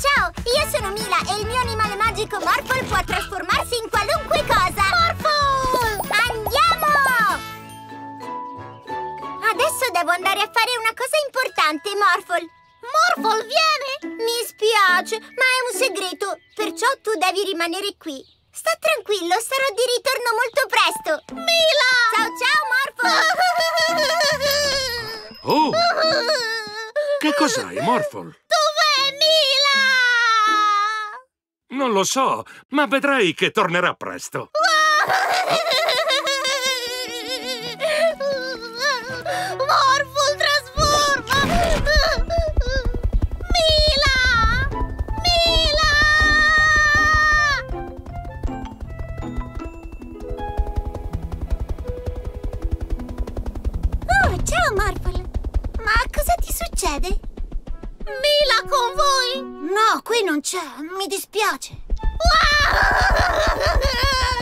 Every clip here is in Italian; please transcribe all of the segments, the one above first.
Ciao, io sono Mila e il mio animale magico Morphle può trasformarsi in qualunque cosa! Morphle! Andiamo! Adesso devo andare a fare una cosa importante, Morphle! Morphle, viene! Mi spiace, ma è un segreto, perciò tu devi rimanere qui. Sta tranquillo, sarò di ritorno molto presto! Mila! Ciao ciao, Morphle! Oh! Che cos'hai, Morphle? Non lo so, ma vedrai che tornerà presto. Morphle trasforma! Mila! Mila! Oh, ciao Morphle! Ma cosa ti succede? Con voi? No, qui non c'è, mi dispiace.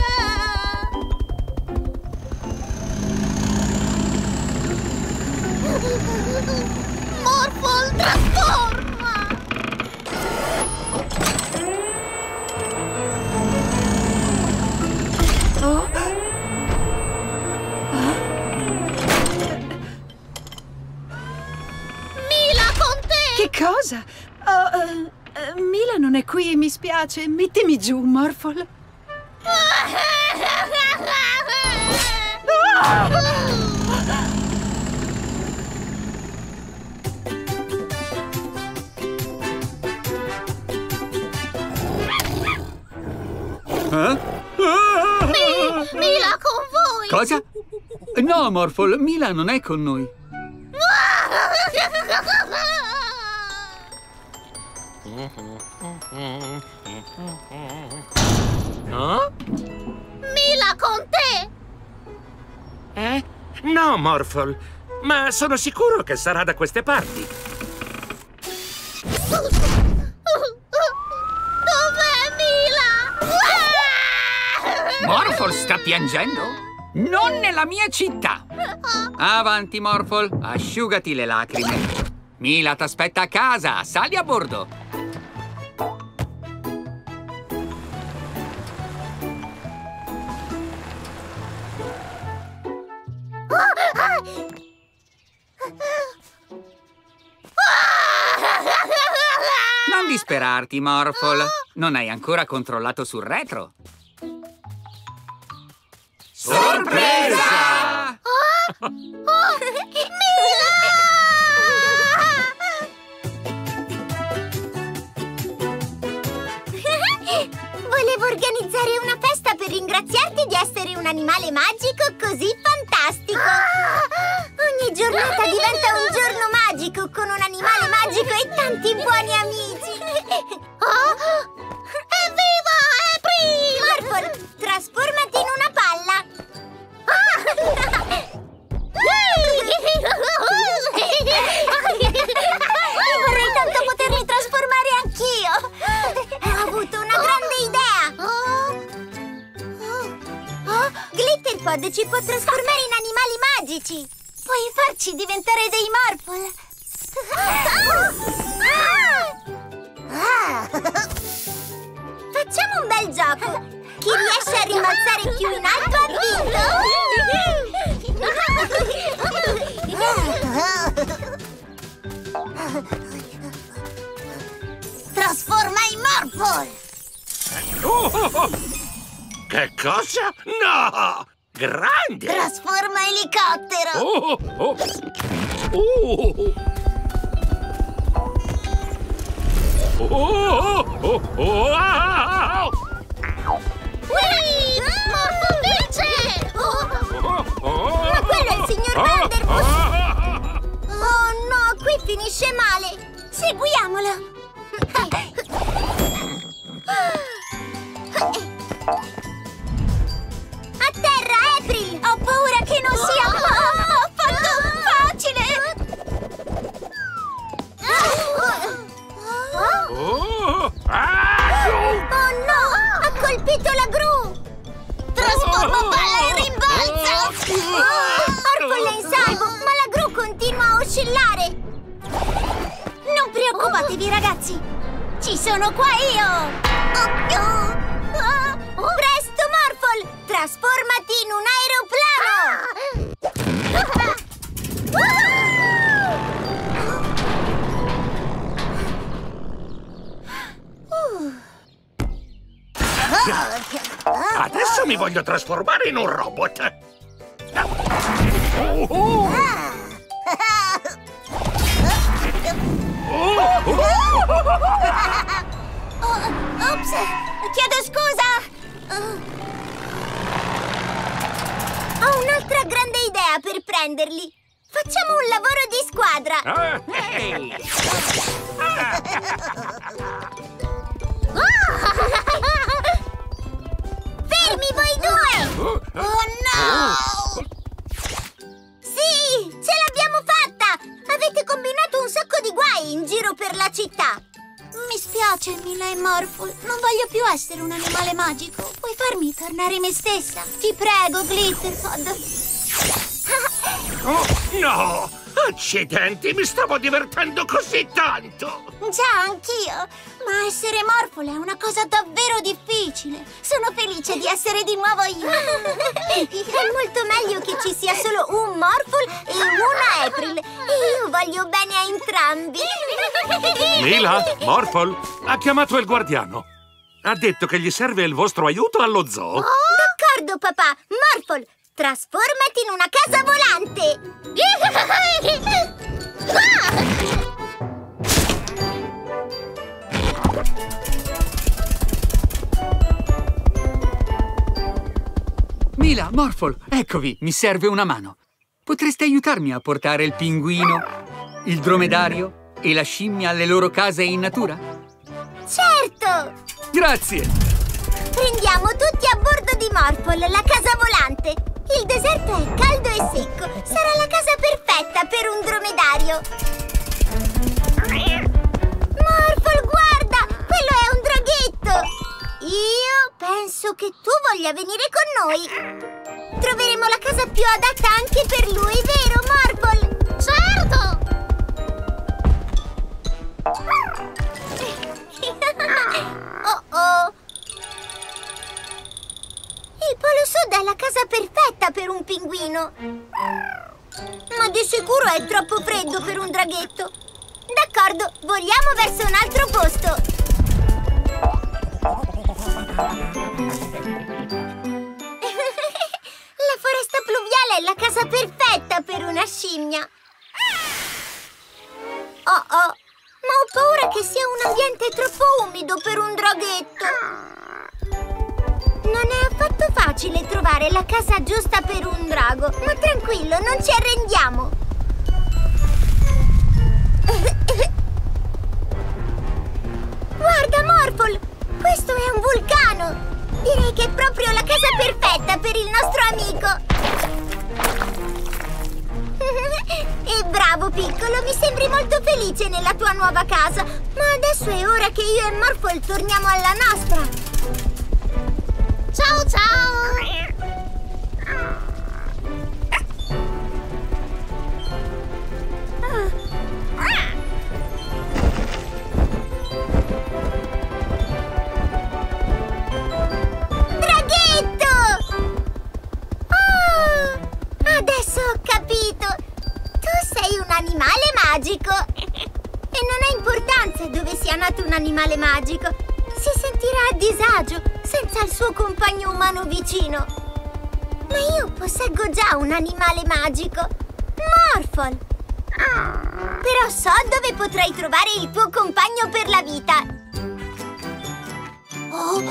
cosa? Oh, eh, Mila non è qui, mi spiace. Mettimi giù, Morphle. Mila con voi! Cosa? No, Morphle, Mila non è con noi. No? Mila con te! Eh? No, Morphle. Ma sono sicuro che sarà da queste parti. Dov'è Mila? Morphle sta piangendo? Non nella mia città! Avanti, Morphle, asciugati le lacrime. Mila t'aspetta a casa, sali a bordo. Non disperarti, Morphle. Non hai ancora controllato sul retro. Sorpresa! Volevo organizzare una festa per ringraziarti di essere un animale magico così fantastico! Ogni giornata diventa un giorno magico con un animale magico e tanti buoni amici! Evviva April! Morphle, trasformati in una palla! Vorrei tanto potermi Glitterpod ci può trasformare in animali magici! Puoi farci diventare dei Morphle! Facciamo un bel gioco! Chi riesce a rimbalzare più in alto ha vinto! Trasforma in Morphle! Oh, oh, oh. Che cosa? No! Grande! Trasforma elicottero! Oh, oh. Oh. Oh, oh, oh, ah, Whee! Morphle vince! oh, oh. Ma quello è il signor Ah, Vanderpool! ah. Oh no, qui finisce male! Seguiamolo! non sia affatto facile! Oh, ah. Oh no! Ha colpito la gru! Trasforma palla e rimbalza! Morphle è in salvo, ma la gru continua a oscillare! Non preoccupatevi, ragazzi! Ci sono qua io! Presto, Morphle! Trasformati in un aeroplano! Adesso mi voglio trasformare in un robot. Ops! Chiedo scusa! Ho un'altra grande idea per prenderli! Facciamo un lavoro di squadra! Ah, ehi! Fermi voi due! Oh no! Sì, ce l'abbiamo fatta! Avete combinato un sacco di guai in giro per la città! Mi spiace, Mila e Morphle. Non voglio più essere un animale magico. Puoi farmi tornare me stessa? Ti prego, Glitterpod. Oh, no! Accidenti, mi stavo divertendo così tanto! Già, anch'io. Ma essere Morphle è una cosa davvero difficile. Sono felice di essere di nuovo io. è molto meglio che ci sia solo un Morphle e una April. E io voglio bene a entrambi. Mila, Morphle, ha chiamato il guardiano. Ha detto che gli serve il vostro aiuto allo zoo. D'accordo, papà. Morphle, trasformati in una casa volante. Mila, Morphle, eccovi, mi serve una mano. Potreste aiutarmi a portare il pinguino, il dromedario e la scimmia alle loro case in natura? Certo! Grazie! Prendiamo tutti a bordo di Morphle, la casa volante. Il deserto è caldo e secco. Morphle, guarda! Quello è un draghetto! Io penso che tu voglia venire con noi. Troveremo la casa più adatta anche per lui, vero, Morphle? Certo! oh oh! Il Polo Sud è la casa perfetta per un pinguino. Di sicuro è troppo freddo per un draghetto. D'accordo, voliamo verso un altro posto. La foresta pluviale è la casa perfetta per una scimmia. Oh oh, ma ho paura che sia un ambiente troppo umido per un draghetto. Non è affatto facile trovare la casa giusta per un drago, ma tranquillo, non ci arrendiamo. Guarda, Morphle! Questo è un vulcano! Direi che è proprio la casa perfetta per il nostro amico! e bravo, piccolo! Mi sembri molto felice nella tua nuova casa! Ma adesso è ora che io e Morphle torniamo alla nostra! Ciao, ciao! Oh, adesso ho capito! Tu sei un animale magico! E non ha importanza dove sia nato un animale magico! Si sentirà a disagio senza il suo compagno umano vicino! Ma io posseggo già un animale magico! Morphle! Però so dove potrai trovare il tuo compagno per la vita! Oh?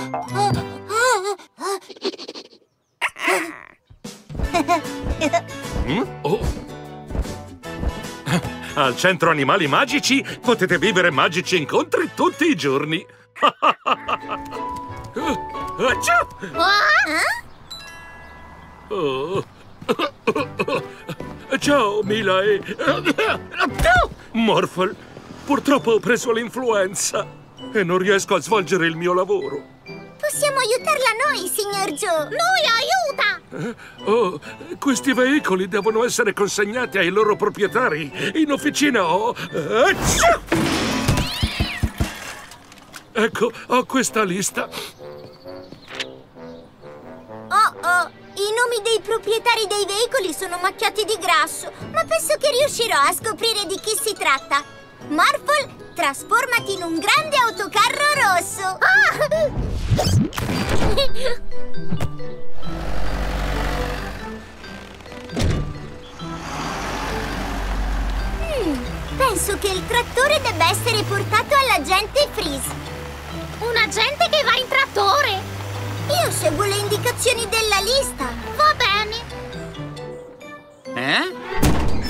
Oh. Al centro animali magici potete vivere magici incontri tutti i giorni. Oh. Ciao, Mila e... Morphle, purtroppo ho preso l'influenza e non riesco a svolgere il mio lavoro. Possiamo aiutarla noi, signor Joe! Lui aiuta! Oh, questi veicoli devono essere consegnati ai loro proprietari. In officina ho... Acciù! Ecco, ho questa lista. Oh oh, i nomi dei proprietari dei veicoli sono macchiati di grasso, ma penso che riuscirò a scoprire di chi si tratta. Morphle, trasformati in un grande autocarro rosso. Mm, penso che il trattore debba essere portato all'agente Freeze. Un agente che va in trattore! Io seguo le indicazioni della lista. Va bene! Eh?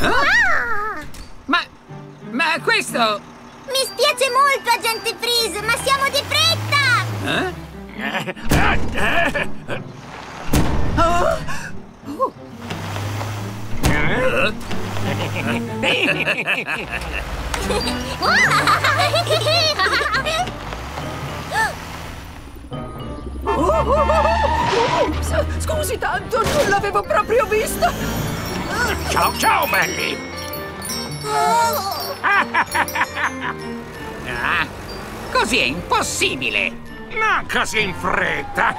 Ah! Ma... ma questo... Mi spiace molto, agente Freeze, ma siamo di fretta! Eh? Ups, scusi tanto, non l'avevo proprio visto. Ciao, ciao, belli! Ah, così è impossibile! Non così in fretta!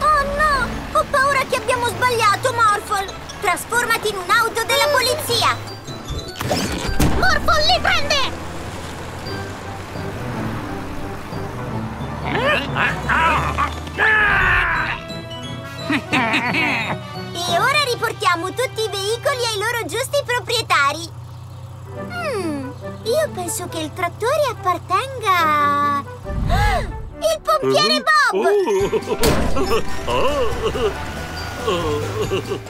Oh no! Ho paura che abbiamo sbagliato, Morphle! Trasformati in un'auto della polizia! Morphle li prende! E ora riportiamo tutti i veicoli ai loro giusti proprietari. Hmm, io penso che il trattore appartenga a... Ah, Il pompiere Bob!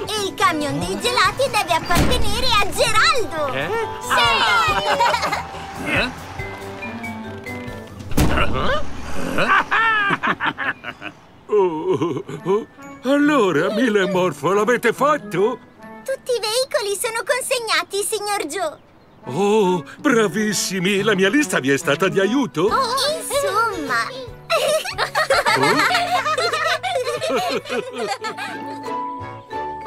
E il camion dei gelati deve appartenere a Geraldo! Sì! Oh, oh, allora, Mila e Morfo, l'avete fatto? Tutti i veicoli sono consegnati, signor Joe! Oh, bravissimi! La mia lista vi è stata di aiuto? Insomma...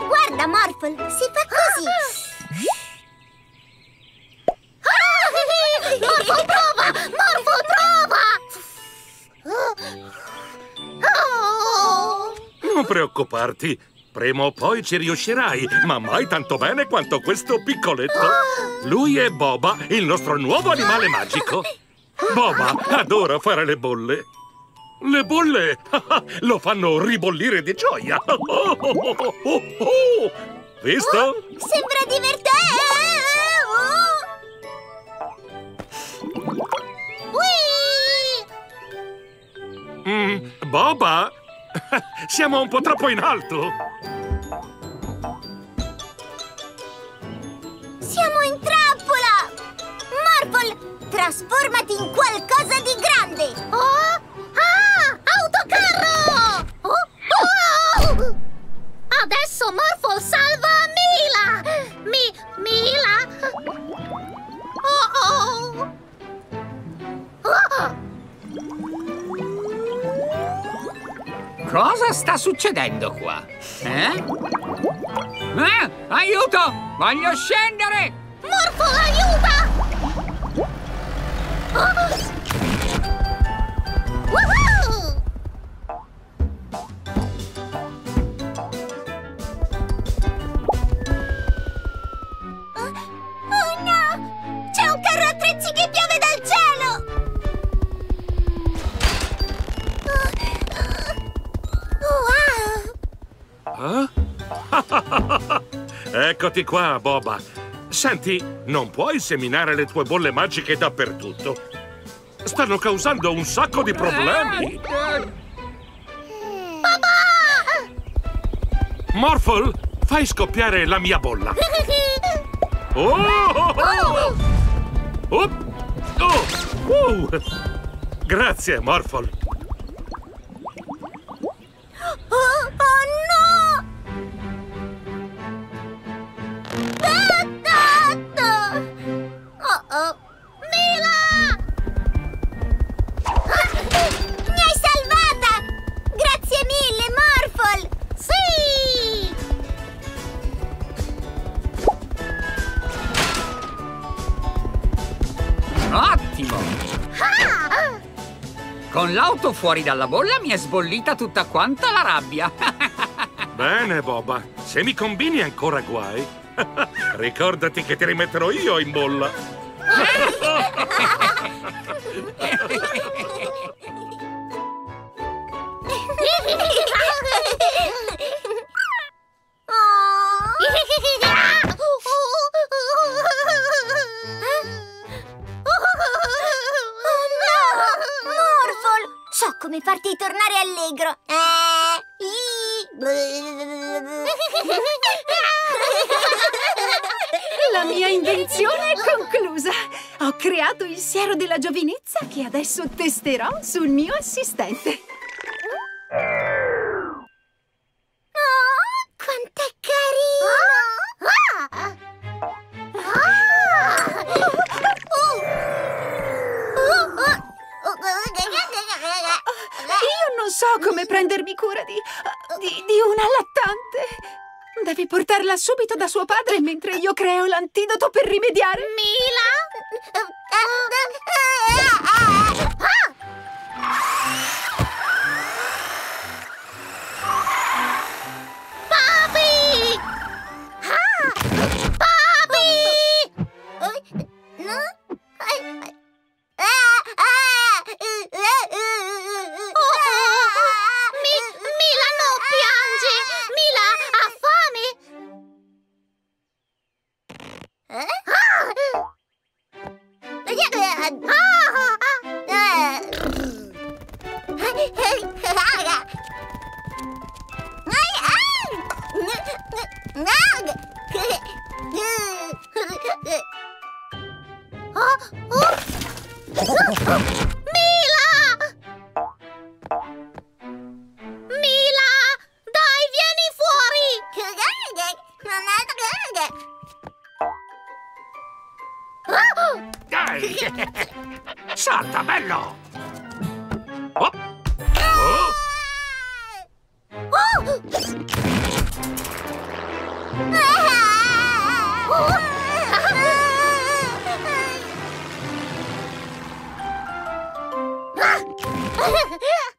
Guarda, Morphle, si fa così! Morphle prova! Morphle prova! Oh! Non preoccuparti, prima o poi ci riuscirai, ma mai tanto bene quanto questo piccoletto. Lui è Boba, il nostro nuovo animale magico. Boba adora fare le bolle. Le bolle lo fanno ribollire di gioia. Visto? Sembra divertente! Mm, Boba? Siamo un po' troppo in alto. Siamo in trappola! Morphle, trasformati in qualcosa di grande! Oh! Ah! Autocarro! Oh! Oh! Adesso Morphle salva Mila! Mi... Mila? Oh oh! Oh! Cosa sta succedendo qua? Eh? Eh? Aiuto! Voglio scendere! Morphle aiuta! Oh! Oh no! C'è un carro attrezzi che piove dal cielo! Eh? Eccoti qua, Boba. Senti, non puoi seminare le tue bolle magiche dappertutto. Stanno causando un sacco di problemi. Morphle, fai scoppiare la mia bolla. Oh! oh, oh. Oh! Oh! Uh. Grazie, Morphle. Oh, oh no! Con l'auto fuori dalla bolla mi è sbollita tutta quanta la rabbia. Bene, Boba. Se mi combini ancora guai, ricordati che ti rimetterò io in bolla. invenzione è conclusa. Ho creato il siero della giovinezza che adesso testerò sul mio assistente. Oh, quant'è carino! Io non so come prendermi cura di, di, di una lattante. Devi portarla subito da suo padre mentre io creo l'antidoto per rimediare. Papi! Mi- Mila! Dai! Salta, bello! Oh. Oh. Ehi,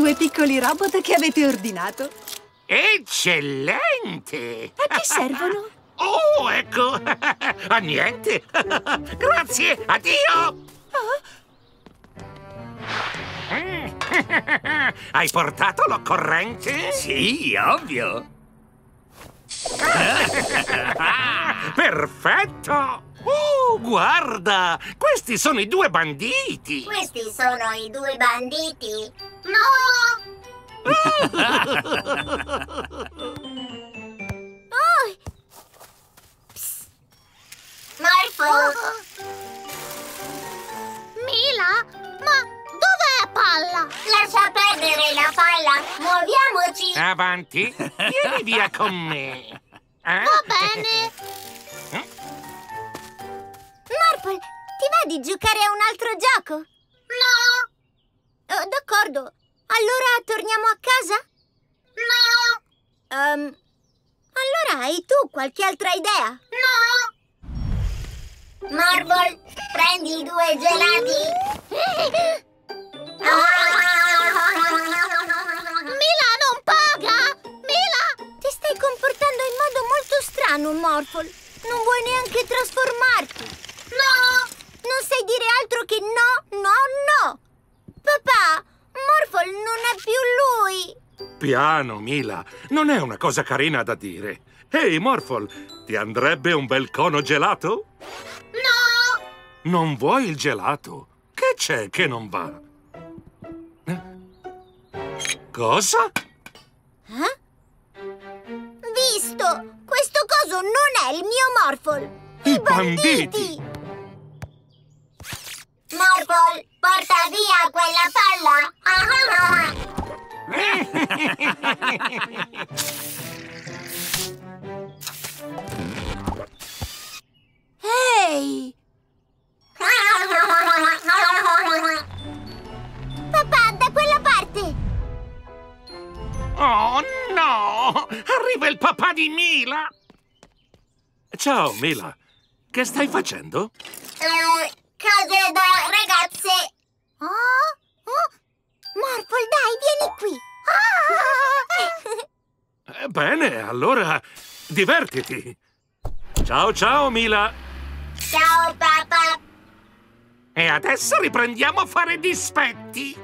due piccoli robot che avete ordinato. Eccellente! A chi servono? Oh, ecco! A niente! Grazie, addio! Mm. Hai portato l'occorrente? Sì, ovvio. Perfetto! Oh, guarda! Questi sono i due banditi! Questi sono i due banditi? No! oh. Psst. Mila? Ma dov'è palla? Lascia perdere la palla! Muoviamoci! Avanti, vieni via con me! Eh? Va bene. Morphle, ti va di giocare a un altro gioco? No, Oh, d'accordo. Allora torniamo a casa? no, Ehm, allora hai tu qualche altra idea? no. Marvel, prendi i due gelati. Mila non paga! Mila! Ti stai comportando in modo molto strano, Morphle. Non vuoi neanche trasformarti. No! Non sai dire altro che no, no, no. Papà, Morphle non è più lui. Piano, Mila, non è una cosa carina da dire. Ehi, Morphle, ti andrebbe un bel cono gelato? No! Non vuoi il gelato? Che c'è che non va? Eh? Cosa? Visto! Questo coso non è il mio Morphle! I banditi! Morphle, porta via quella palla! Ah, ah, ah. Ehi! Papà, da quella parte! Oh no! Arriva il papà di Mila! Ciao, Mila. Che stai facendo? Cose da ragazze! Oh? Oh? Morphle, dai, vieni qui! Ah! Eh, Bene, allora divertiti. Ciao, ciao, Mila. Ciao papà! E adesso riprendiamo a fare dispetti.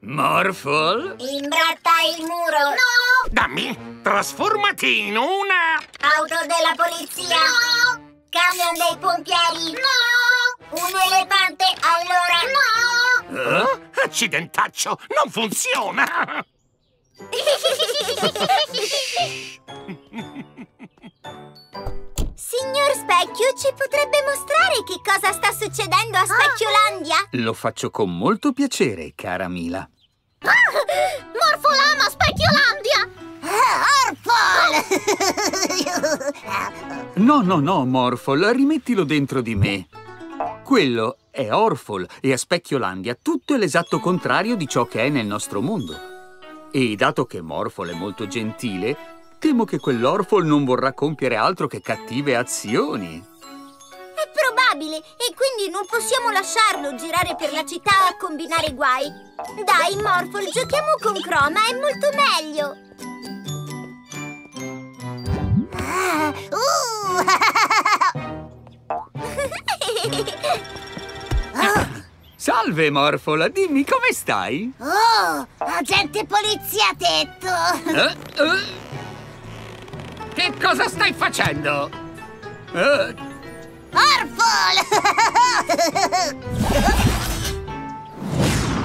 Morphle? Imbratta il muro! No! Dammi, trasformati in una... Auto della polizia! No! Camion dei pompieri! No! Un elefante allora! No! Eh? Accidentaccio, non funziona! Signor Specchio, ci potrebbe mostrare che cosa sta succedendo a Specchiolandia? Lo faccio con molto piacere, cara Mila. Morphle ama Specchiolandia! No, no, no, Morphle, rimettilo dentro di me. Quello è Orfol e a Specchiolandia tutto è l'esatto contrario di ciò che è nel nostro mondo. E dato che Morphle è molto gentile, temo che quell'Orfol non vorrà compiere altro che cattive azioni. È probabile e quindi non possiamo lasciarlo girare per la città a combinare guai. Dai, Morphle, giochiamo con Chroma, è molto meglio. Salve, Morphle, dimmi come stai? Oh, agente poliziatetto! Eh? Eh? Che cosa stai facendo? Eh, Morphle!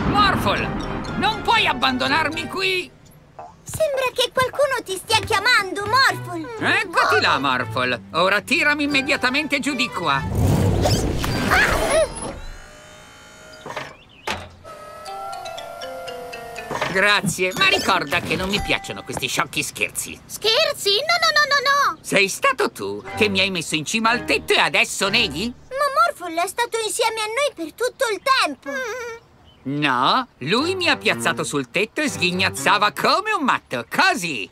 Morphle, non puoi abbandonarmi qui! Sembra che qualcuno ti stia chiamando, Morphle. Eccoti là, Morphle. Ora tirami immediatamente giù di qua. Grazie, ma ricorda che non mi piacciono questi sciocchi scherzi. Scherzi? No, no, no, no, no! Sei stato tu che mi hai messo in cima al tetto e adesso neghi? Ma Morphle è stato insieme a noi per tutto il tempo. No, lui mi ha piazzato sul tetto e sghignazzava come un matto, così.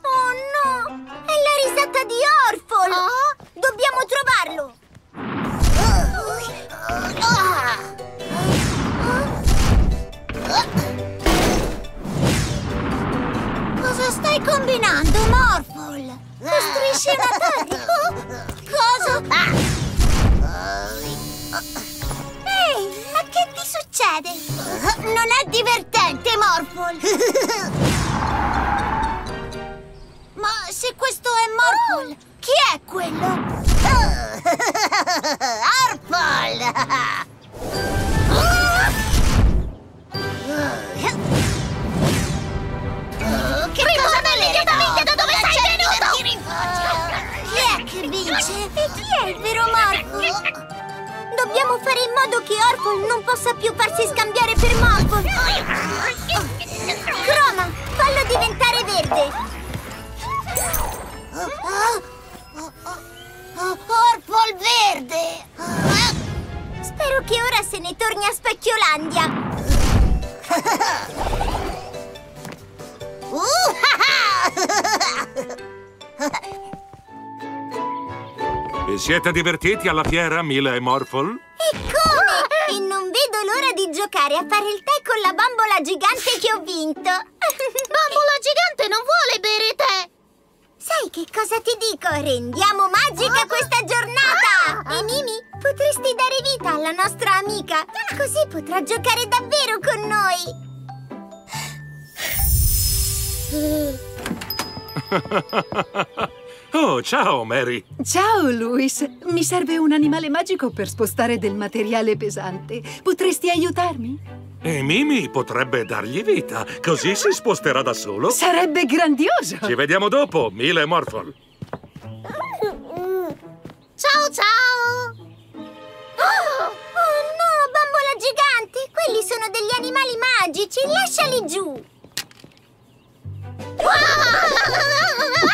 Oh no! È la risata di Orfol! Dobbiamo trovarlo! Cosa stai combinando, Morphle? Costruisci una torre? Oh, cosa? Che ti succede? Non è divertente, Morphle! Ma se questo è Morphle, chi è quello? Arpol! Che Riportami immediatamente da dove sei venuto! Chi è che vince? E chi è il vero Morphle? Dobbiamo fare in modo che Orphle non possa più farsi scambiare per Morphle! Croma, fallo diventare verde! Orpol verde! Spero che ora se ne torni a Specchiolandia! Vi siete divertiti alla fiera, Mila e Morphle? E come? E non vedo l'ora di giocare a fare il tè con la bambola gigante che ho vinto! Bambola gigante non vuole bere tè! Sai che cosa ti dico? Rendiamo magica questa giornata! E Mimi, potresti dare vita alla nostra amica, così potrà giocare davvero con noi! Oh, ciao, Mary. Ciao, Louis. Mi serve un animale magico per spostare del materiale pesante. Potresti aiutarmi? E Mimi potrebbe dargli vita, così si sposterà da solo. Sarebbe grandioso! Ci vediamo dopo, Mila e Morphle. Ciao ciao! Oh, oh no, bambola gigante! Quelli sono degli animali magici! Lasciali giù! Trasformati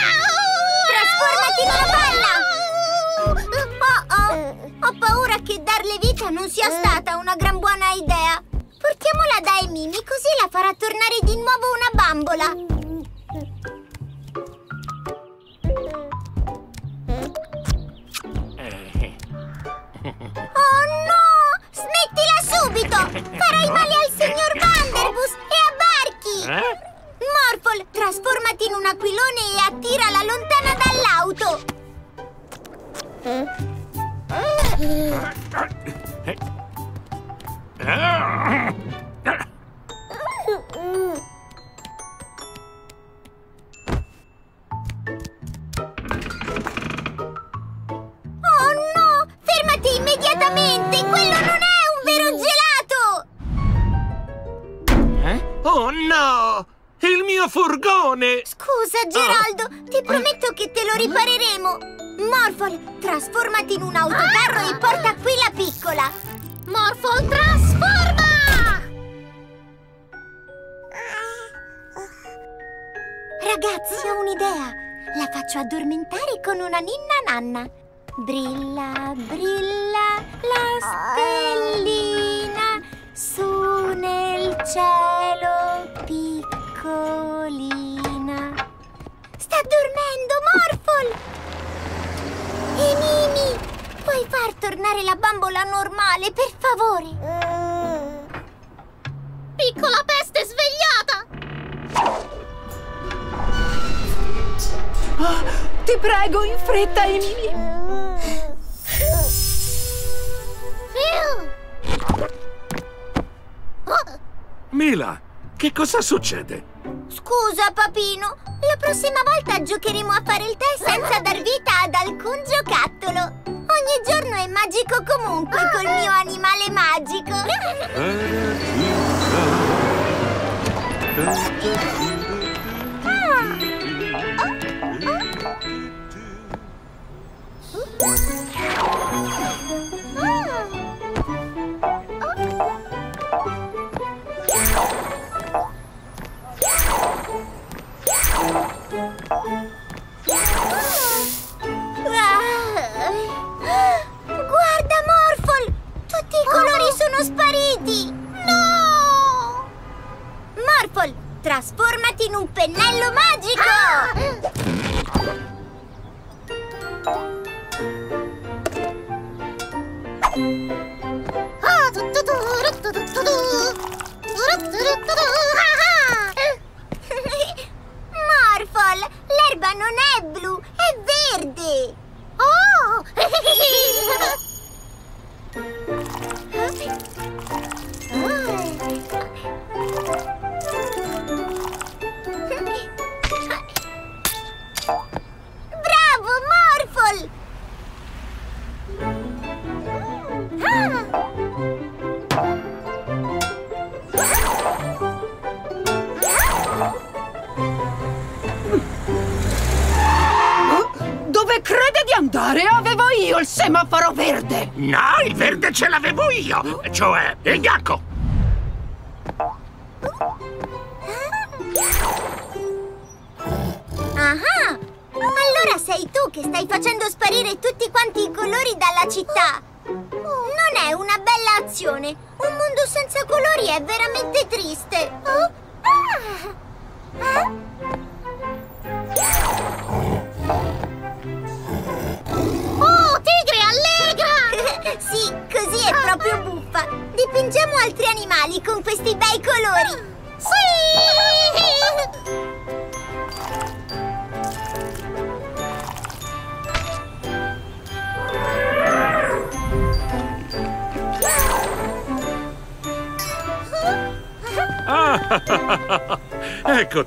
in una palla! Oh oh! Ho paura che darle vita non sia stata una gran buona idea! Portiamola da Emimi, così la farà tornare di nuovo una bambola! Oh no! Smettila subito! Farai male al signor Vanderbus e a Barky! Eh? Morphle, trasformati in un aquilone e attirala lontana dall'auto! Oh no! Fermati immediatamente! Quello non è un vero gelato! Oh no! Il mio furgone! Scusa, Geraldo, ti prometto che te lo ripareremo. Morphle, trasformati in un autocarro e porta qui la piccola. Morphle, trasforma! Ragazzi, ho un'idea. La faccio addormentare con una ninna nanna. Brilla, brilla la stellina su nel cielo piccolina. Sta dormendo, Morphle! E Mimi, puoi far tornare la bambola normale, per favore? Piccola peste svegliata! Ti prego, in fretta, Emily! Mila, che cosa succede? Scusa, papino. La prossima volta giocheremo a fare il tè senza dar vita ad alcun giocattolo. Ogni giorno è magico comunque col mio animale magico. Guarda, Morphle! Tutti i colori sono spariti! No! Morphle, trasformati in un pennello magico! Morphle, l'erba non è blu, è verde! Oh! No, il verde ce l'avevo io, cioè il bianco.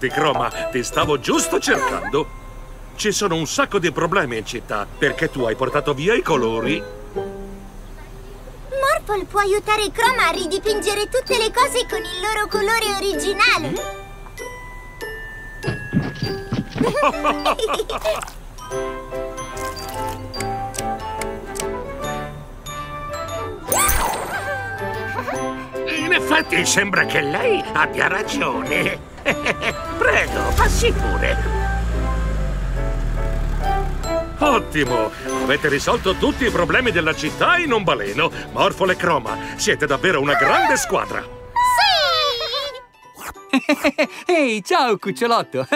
Eccoti, Croma, ti stavo giusto cercando. Ci sono un sacco di problemi in città perché tu hai portato via i colori. Morphle può aiutare Chroma a ridipingere tutte le cose con il loro colore originale. In effetti sembra che lei abbia ragione. Passi pure. Ottimo! Avete risolto tutti i problemi della città in un baleno. Morfole Croma, siete davvero una grande squadra. Ehi, ciao, cucciolotto!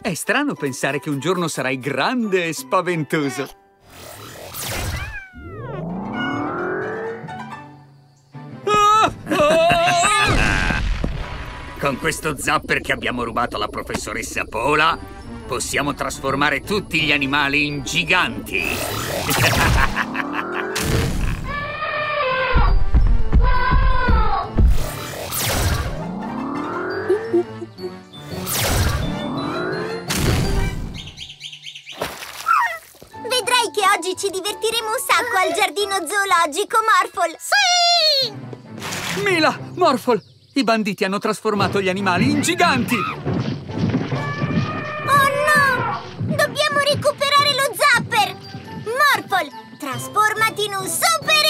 È strano pensare che un giorno sarai grande e spaventoso. Con questo zapper che abbiamo rubato alla professoressa Pola, possiamo trasformare tutti gli animali in giganti. Vedrai che oggi ci divertiremo un sacco al giardino zoologico, Morphle! Sì! Mila, Morphle, i banditi hanno trasformato gli animali in giganti. Oh no! Dobbiamo recuperare lo zapper! Morphle, trasformati in un supereroe!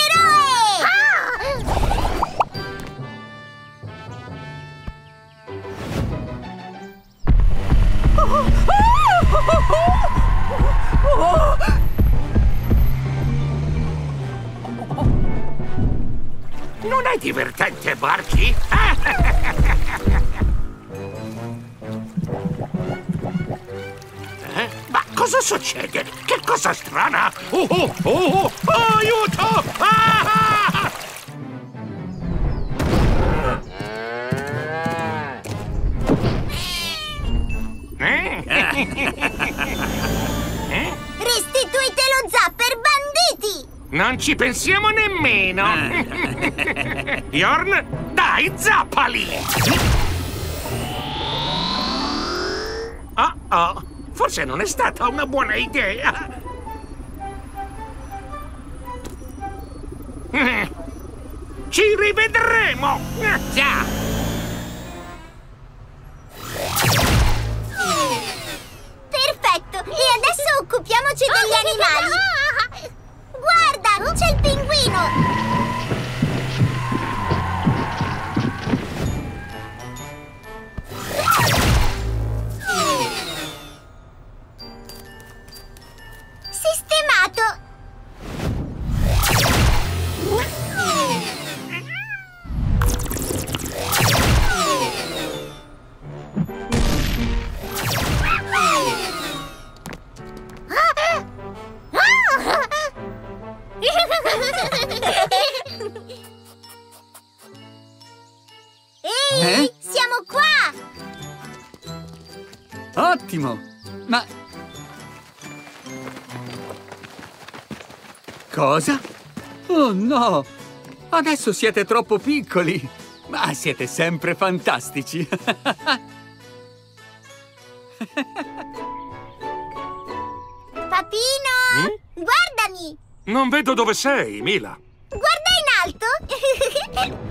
Non è divertente, Barky? Eh? Ma cosa succede? Che cosa strana? Oh, oh, oh, oh, aiuto! Ah! Eh? Restituite lo zapper, banditi! Non ci pensiamo nemmeno! Yorn, dai, zappali! Oh, oh, forse non è stata una buona idea. Adesso siete troppo piccoli! Ma siete sempre fantastici! Papino! Guardami! Non vedo dove sei, Mila. Guarda in alto!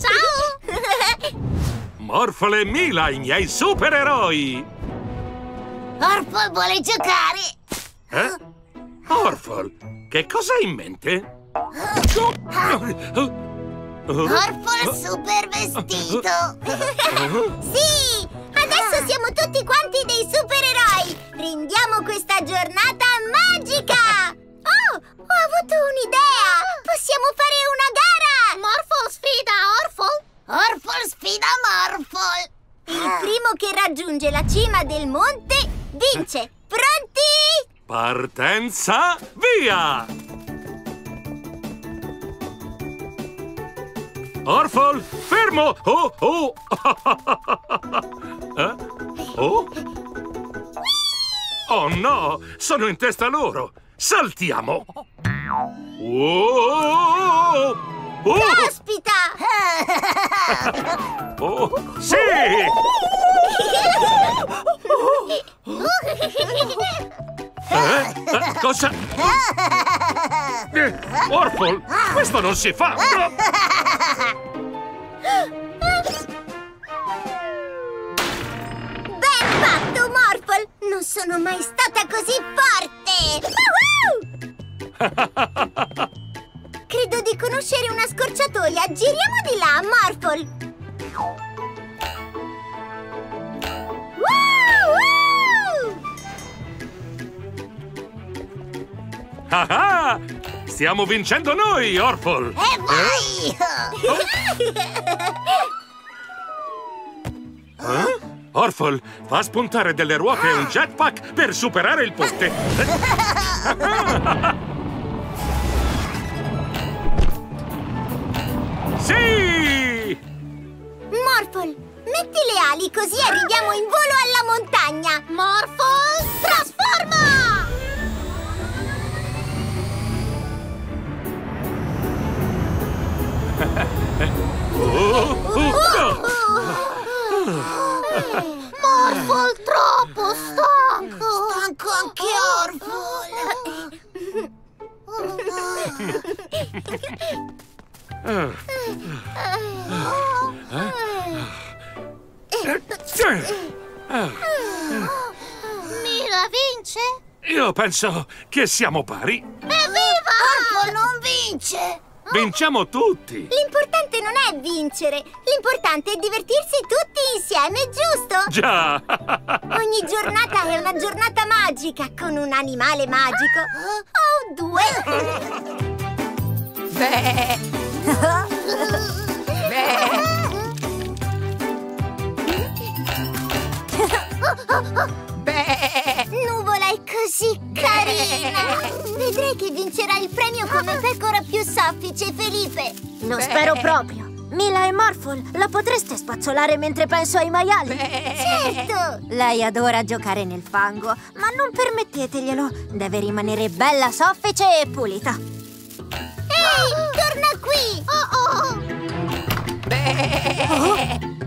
Ciao! Morfole e Mila, i miei supereroi! Orpol vuole giocare! Eh? Orfol, che cosa hai in mente? Orpol super vestito! Sì! Adesso siamo tutti quanti dei supereroi! Rendiamo questa giornata magica! Oh! Ho avuto un'idea! Possiamo fare una gara! Morphle sfida Orpol! Orpol sfida Morphle! Il primo che raggiunge la cima del monte vince! Pronti? Partenza, via! Orfol, fermo! Oh, oh! Eh? Oh? Oh no! Sono in testa loro! Saltiamo! Oh! Oh! Ospita! Oh! Sì! Eh? Eh, cosa? Eh, Orphle, questo non si fa! Ben fatto, Morphle! Non sono mai stata così forte! Credo di conoscere una scorciatoia. Giriamo di là, Morphle! Ah ah! Stiamo vincendo noi, Orphle! E vai! Eh? Orphle, fa spuntare delle ruote e un jetpack per superare il ponte! sì! Morphle, metti le ali così arriviamo in volo alla montagna! Morphle, Morphle, troppo stanco! Stanco anche Orful! Mila vince? Io penso che siamo pari. Evviva! Orful non vince! Vinciamo tutti! L'importante non è vincere, l'importante è divertirsi tutti insieme, giusto? Già! Ogni giornata è una giornata magica con un animale magico. O due. Beh, beh. È così carina. Vedrai che vincerà il premio come pecora più soffice, Felipe. Lo Beh. spero proprio. Mila e Morphle, la potreste spazzolare mentre penso ai maiali? Certo. Lei adora giocare nel fango, ma non permetteteglielo. Deve rimanere bella soffice e pulita. Ehi, torna qui. Oh, oh. beh.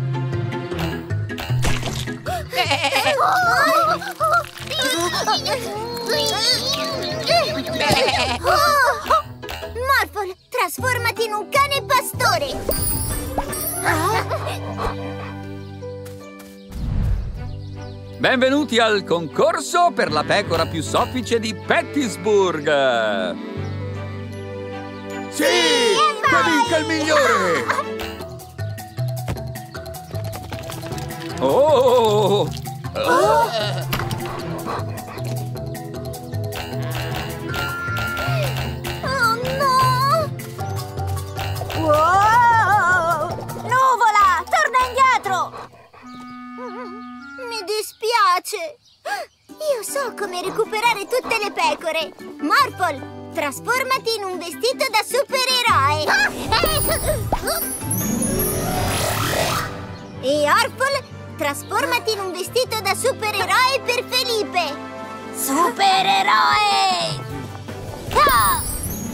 Morphle, trasformati in un cane pastore. Benvenuti al concorso per la pecora più soffice di Pettisburg! Sì! Che vinca il migliore! Oh! Oh no! Wow! Nuvola, torna indietro! Mi dispiace. Io so come recuperare tutte le pecore. Morphle, trasformati in un vestito da supereroe. E Orphle, trasformati in un vestito da supereroe per Felipe. Supereroe! Ah!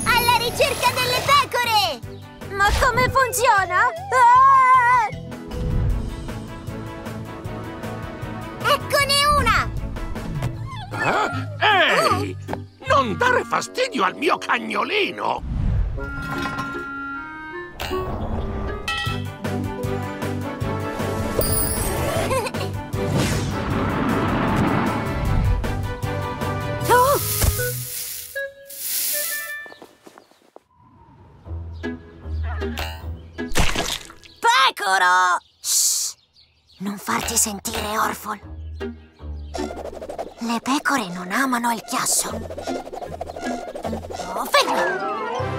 Alla ricerca delle pecore! Ma come funziona? Ah! Eccone una! Eh? Ehi! Non dare fastidio al mio cagnolino! Pecoro! Shh! Non farti sentire, Orfol. Le pecore non amano il chiasso. Oh, fermi!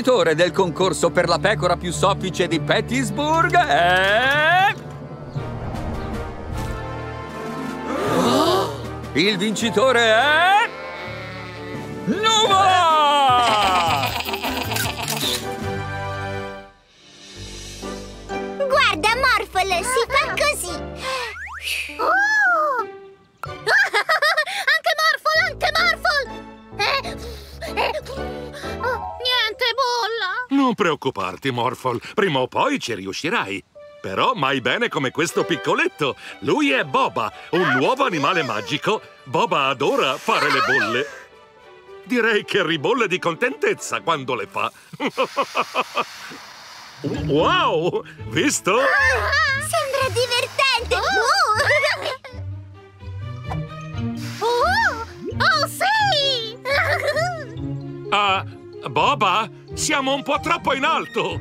Vincitore del concorso per la pecora più soffice di Pettysburg è... Il vincitore è... preoccuparti, Morphle. Prima o poi ci riuscirai. Però mai bene come questo piccoletto. Lui è Boba, un nuovo animale magico. Boba adora fare le bolle. Direi che ribolle di contentezza quando le fa. Wow! Visto? Sembra divertente! Uh! Oh, oh sì! Ah, Boba, siamo un po' troppo in alto.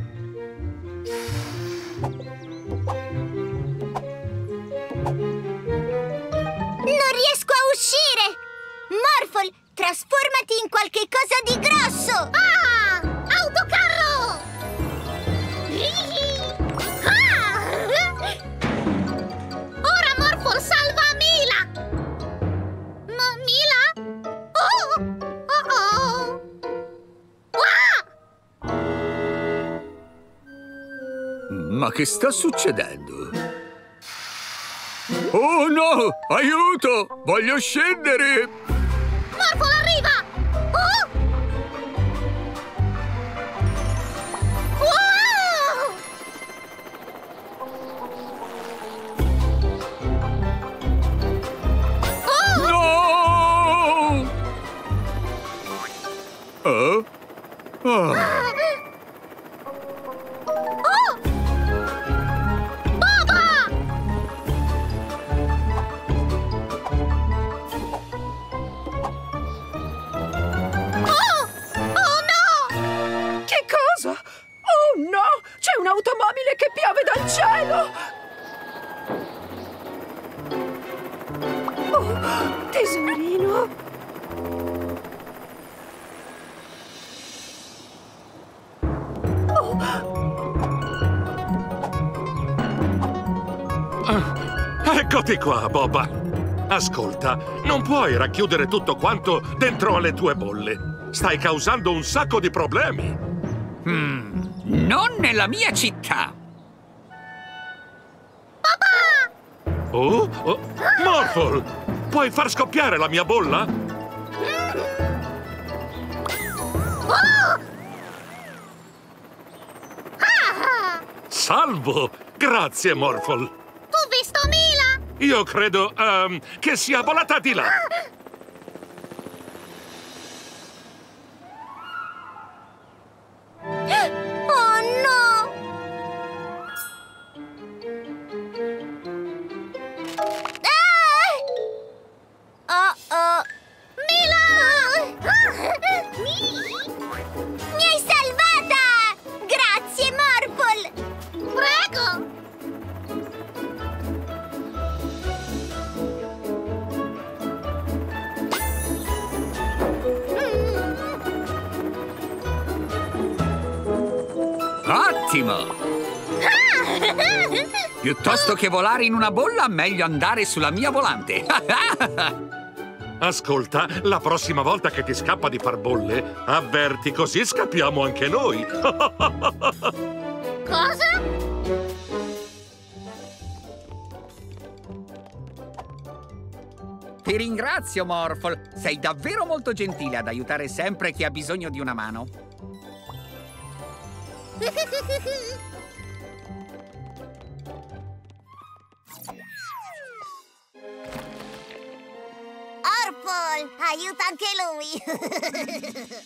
Non riesco a uscire! Morphle, trasformati in qualche cosa di grosso! Ah! Autocarro! Ah! Ora Morphle salva Ma che sta succedendo? Oh no! Aiuto! Voglio scendere! Morphle arriva! Oh! No! Oh? Piove dal cielo! Oh, tesorino! Eccoti qua, Boba. Ascolta, non puoi racchiudere tutto quanto dentro alle tue bolle. Stai causando un sacco di problemi. Non nella mia città! Oh? oh. Morphle, puoi far scoppiare la mia bolla? Salvo! Grazie, Morphle. Tu visto Mila? Io credo ehm, che sia volata di là. Volare in una bolla, meglio andare sulla mia volante. Ascolta, la prossima volta che ti scappa di far bolle, avverti così scappiamo anche noi. Cosa? Ti ringrazio, Morphle. Sei davvero molto gentile ad aiutare sempre chi ha bisogno di una mano. aiuta anche lui!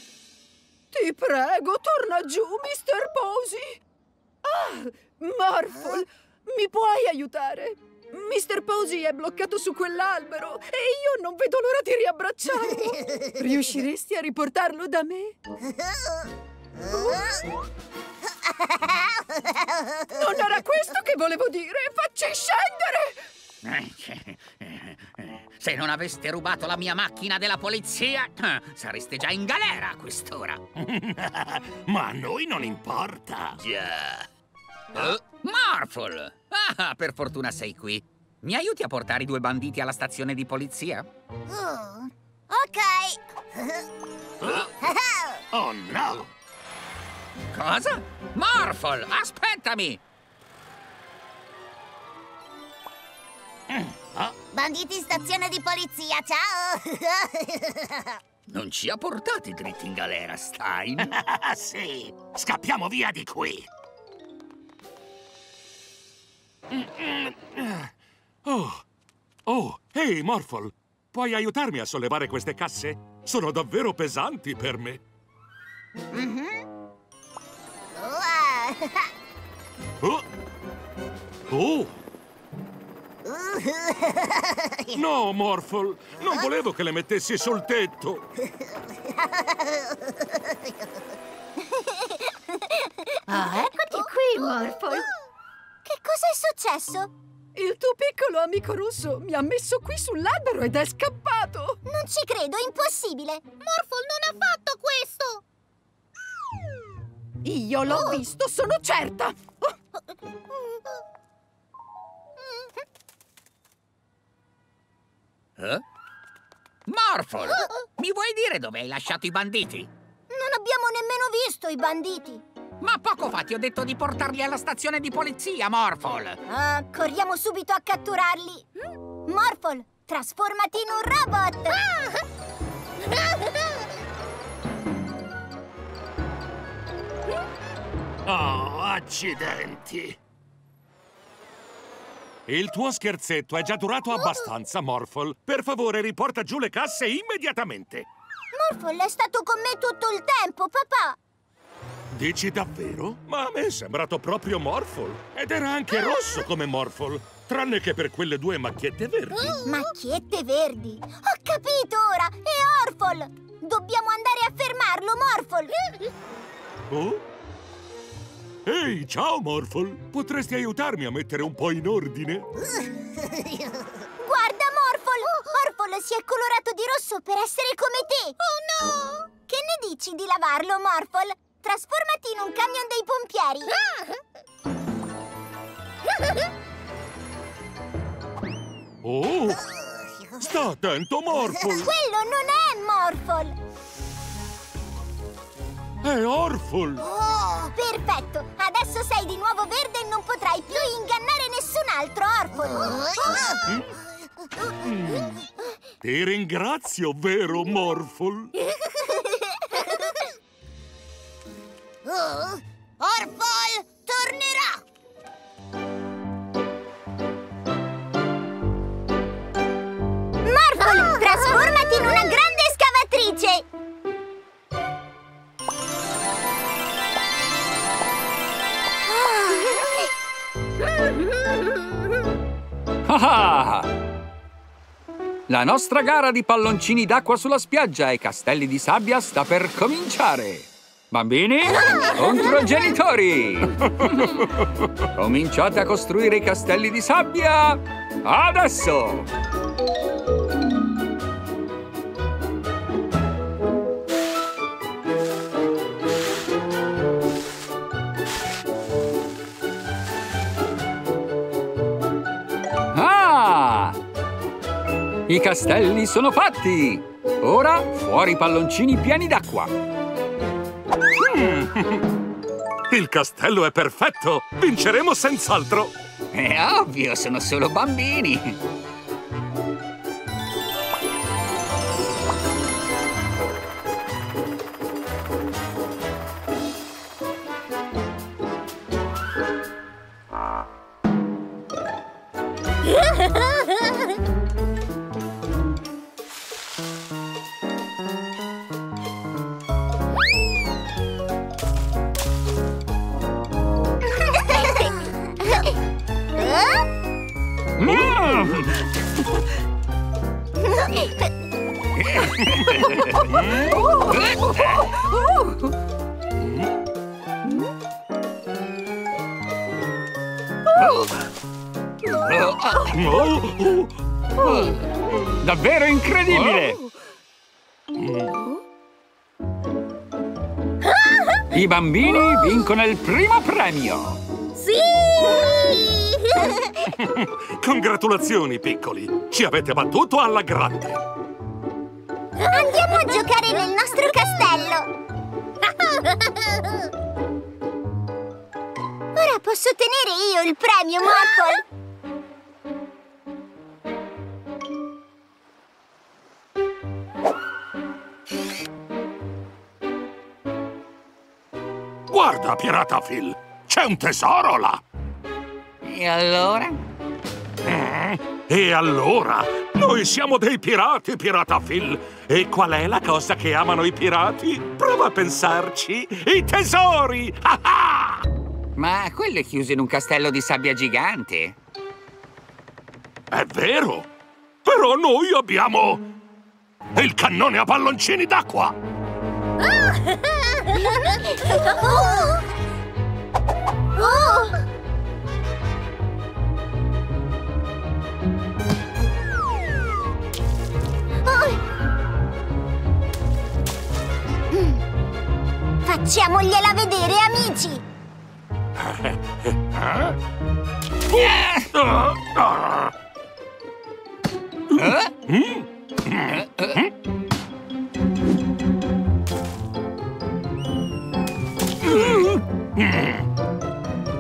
Ti prego, torna giù, Mr. Posy! Ah, Morphle, mi puoi aiutare? Mr. Posey è bloccato su quell'albero e io non vedo l'ora di riabbracciarlo. Riusciresti a riportarlo da me? Non era questo che volevo dire! Facci scendere! Se non aveste rubato la mia macchina della polizia, eh, sareste già in galera a quest'ora. Ma a noi non importa. Già. Oh, Marful! Ah, per fortuna sei qui. Mi aiuti a portare i due banditi alla stazione di polizia? Oh, ok. Oh no! Cosa? Marful, aspettami! Banditi stazione di polizia, ciao! Non ci ha portati dritti in galera, Stein. sì, scappiamo via di qui. Oh, oh, ehi, Morphle, puoi aiutarmi a sollevare queste casse? Sono davvero pesanti per me. Oh! Oh! No, Morphle, non volevo che le mettessi sul tetto. Ah, eccoti qui, Morphle! Che cosa è successo? Il tuo piccolo amico rosso mi ha messo qui sull'albero ed è scappato! Non ci credo, è impossibile! Morphle non ha fatto questo! Io l'ho visto, sono certa! Eh? Marfol, mi vuoi dire dove hai lasciato i banditi? Non abbiamo nemmeno visto i banditi! Ma poco fa ti ho detto di portarli alla stazione di polizia, Morfol. Ah, corriamo subito a catturarli! Morphle, trasformati in un robot! Oh, accidenti. Il tuo scherzetto è già durato abbastanza, Morphle. Per favore, riporta giù le casse immediatamente. Morphle è stato con me tutto il tempo, papà! Dici davvero? Ma a me è sembrato proprio Morphle. Ed era anche rosso come Morphle. Tranne che per quelle due macchiette verdi. Macchiette verdi! Ho capito ora! È Orfol! Dobbiamo andare a fermarlo, Morphle! Oh? Ehi, ciao, Morphle. Potresti aiutarmi a mettere un po' in ordine? Guarda, Morphle! Orfol si è colorato di rosso per essere come te! Oh no! Che ne dici di lavarlo, Morphle? Trasformati in un camion dei pompieri! Oh! Sta attento, Morphle! Quello non è Morphle! È Orphle! Oh, perfetto! Adesso sei di nuovo verde e non potrai più ingannare nessun altro, Orphle! Ti ringrazio, vero Morphle? Oh, Orfol tornerà! Morphle, trasformati in una grande scavatrice! Ah! La nostra gara di palloncini d'acqua sulla spiaggia e castelli di sabbia sta per cominciare! Bambini, contro genitori! Cominciate a costruire i castelli di sabbia adesso! I castelli sono fatti! Ora fuori i palloncini pieni d'acqua! Il castello è perfetto! Vinceremo senz'altro! È ovvio, sono solo bambini. Davvero incredibile! I bambini vincono il primo premio! Sì! Congratulazioni, piccoli! Ci avete battuto alla grande! Andiamo a giocare nel nostro castello! Ora posso tenere io il premio, Morphle! Guarda, pirata Phil! C'è un tesoro là! E allora? E allora? Noi siamo dei pirati, pirata Phil! E qual è la cosa che amano i pirati? Prova a pensarci! I tesori! Ah ah! Ma quello è chiuso in un castello di sabbia gigante. È vero! Però noi abbiamo... il cannone a palloncini d'acqua! Oh! Oh! Oh! Facciamogliela vedere, amici! Ah, ah. Ah!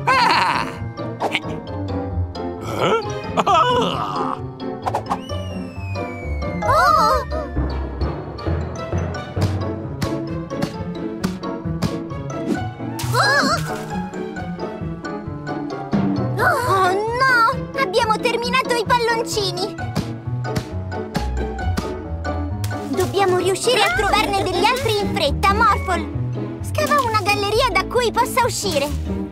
Ah! Oh! Oh! Abbiamo terminato i palloncini! Dobbiamo riuscire a trovarne degli altri in fretta, Morphle! Scava una galleria da cui possa uscire!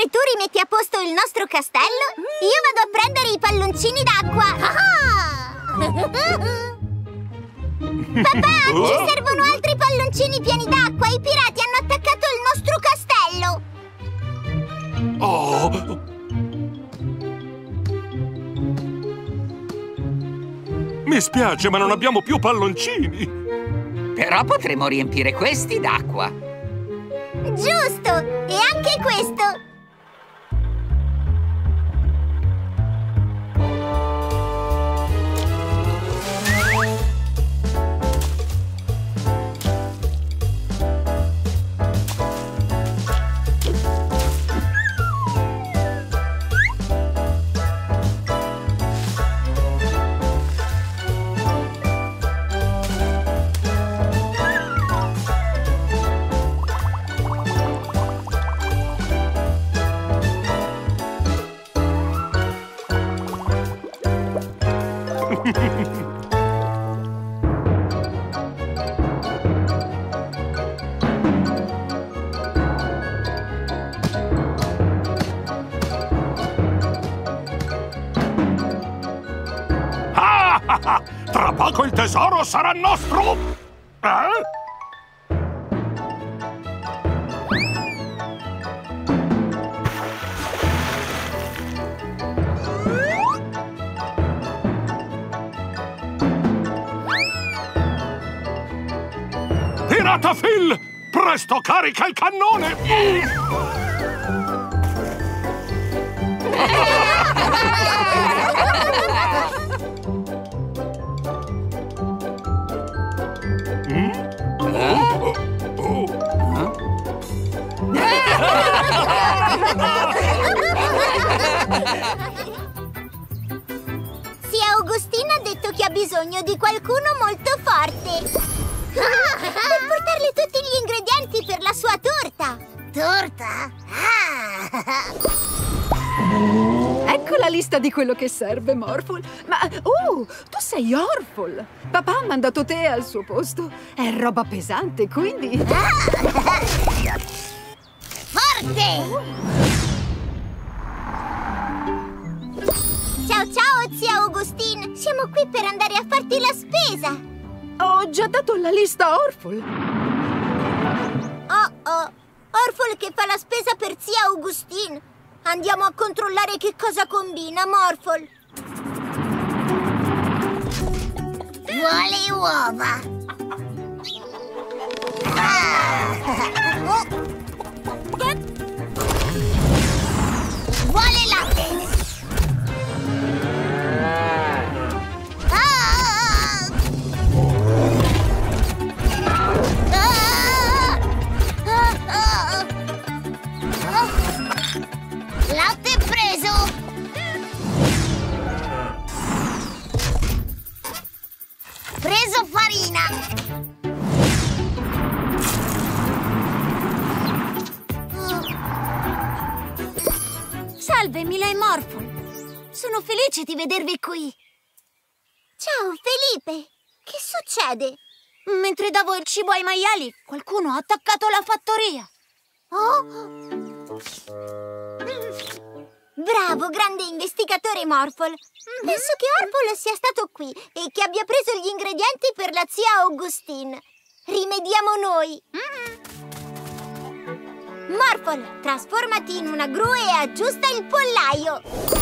Mentre tu rimetti a posto il nostro castello, io vado a prendere i palloncini d'acqua. Papà, ci servono altri palloncini pieni d'acqua. I pirati hanno attaccato il nostro castello. Oh! Mi spiace, ma non abbiamo più palloncini! Però potremo riempire questi d'acqua. Giusto! E anche questo. Presto carica di quello che serve, Morphle. Ma, uh, tu sei Orphle. Papà ha mandato te al suo posto. È roba pesante, quindi... Forte! Ciao ciao, zia Augustine! Siamo qui per andare a farti la spesa! Ho già dato la lista a Orphle. Cosa combina, una gru e aggiusta il pollaio!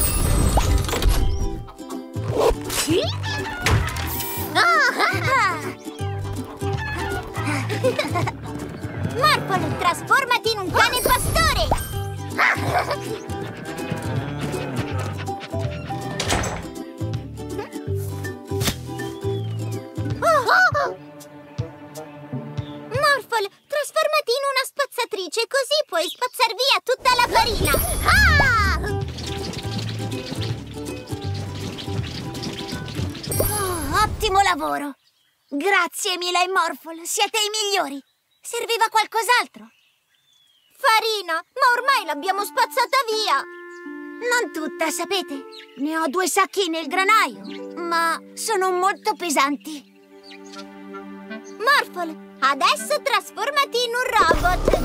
Mila e Morphle, siete i migliori! Serviva qualcos'altro? Farina, ma ormai l'abbiamo spazzata via! Non tutta, sapete? Ne ho due sacchi nel granaio, ma sono molto pesanti. Morfol, adesso trasformati in un robot!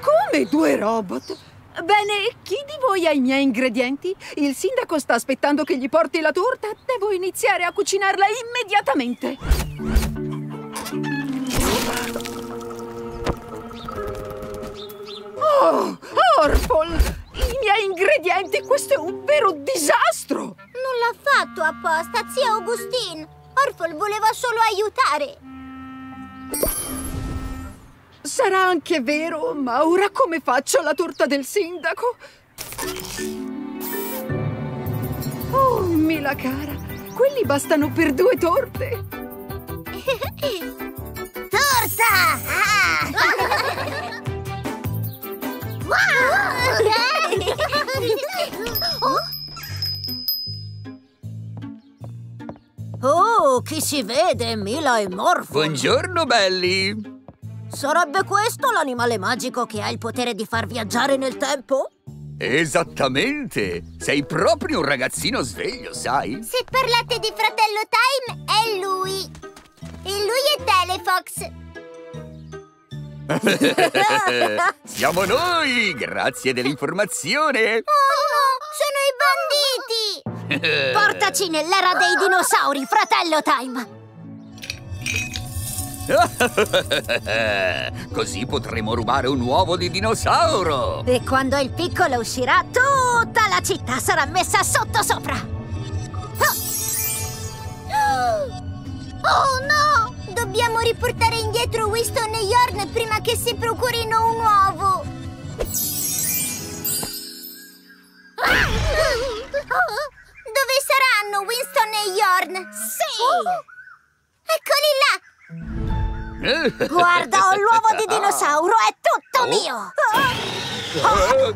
Come due robot? Bene, chi di voi ha i miei ingredienti? Il sindaco sta aspettando che gli porti la torta. Devo iniziare a cucinarla immediatamente. Oh, Orpol! I miei ingredienti! Questo è un vero disastro! Non l'ha fatto apposta, zia Augustine! Orfol voleva solo aiutare! Sarà anche vero, ma ora come faccio la torta del sindaco? Oh, Mila cara, quelli bastano per due torte. Torta! Ah! Oh, chi si vede, Mila e Morphle? Buongiorno, belli! Sarebbe questo l'animale magico che ha il potere di far viaggiare nel tempo? Esattamente! Sei proprio un ragazzino sveglio, sai? Se parlate di fratello Time, è lui! E lui è Telefox! Siamo noi! Grazie dell'informazione! Oh no, sono i banditi! Portaci nell'era dei dinosauri, fratello Time! Così potremo rubare un uovo di dinosauro! E quando il piccolo uscirà, tutta la città sarà messa sotto sopra! Oh no! Dobbiamo riportare indietro Winston e Yorn prima che si procurino un uovo! Dove saranno Winston e Yorn? Sì! Eccoli là! Guarda, ho l'uovo di dinosauro, è tutto mio! Sono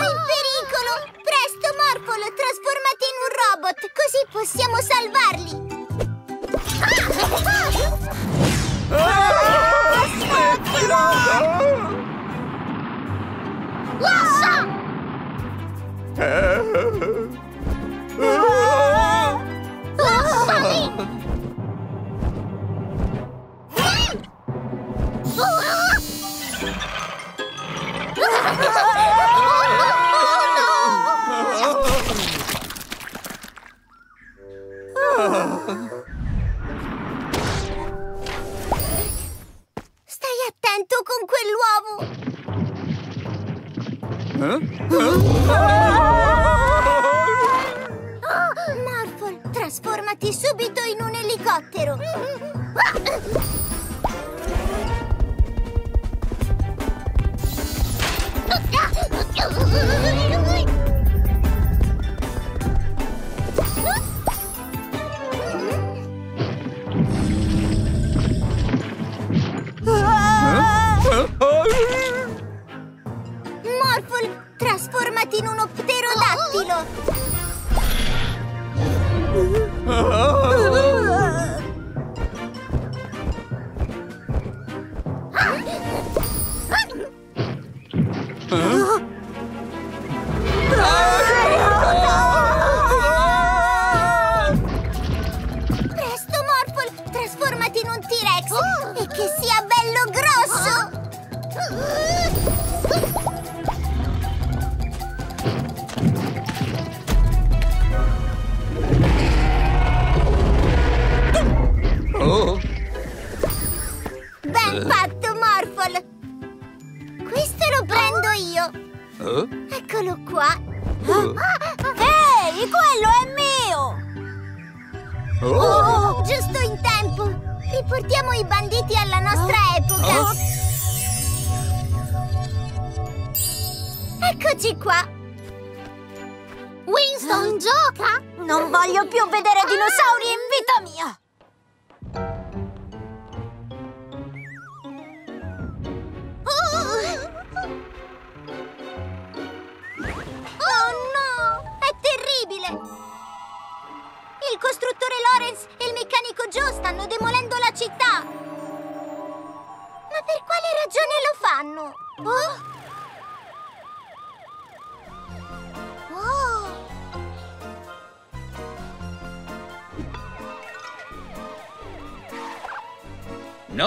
in pericolo! Presto, Morphle, trasformati in un robot, così possiamo salvarli! Lascia! Lasciami! Morphle, trasformati subito in un elicottero! Morphle, trasformati in uno pterodattilo!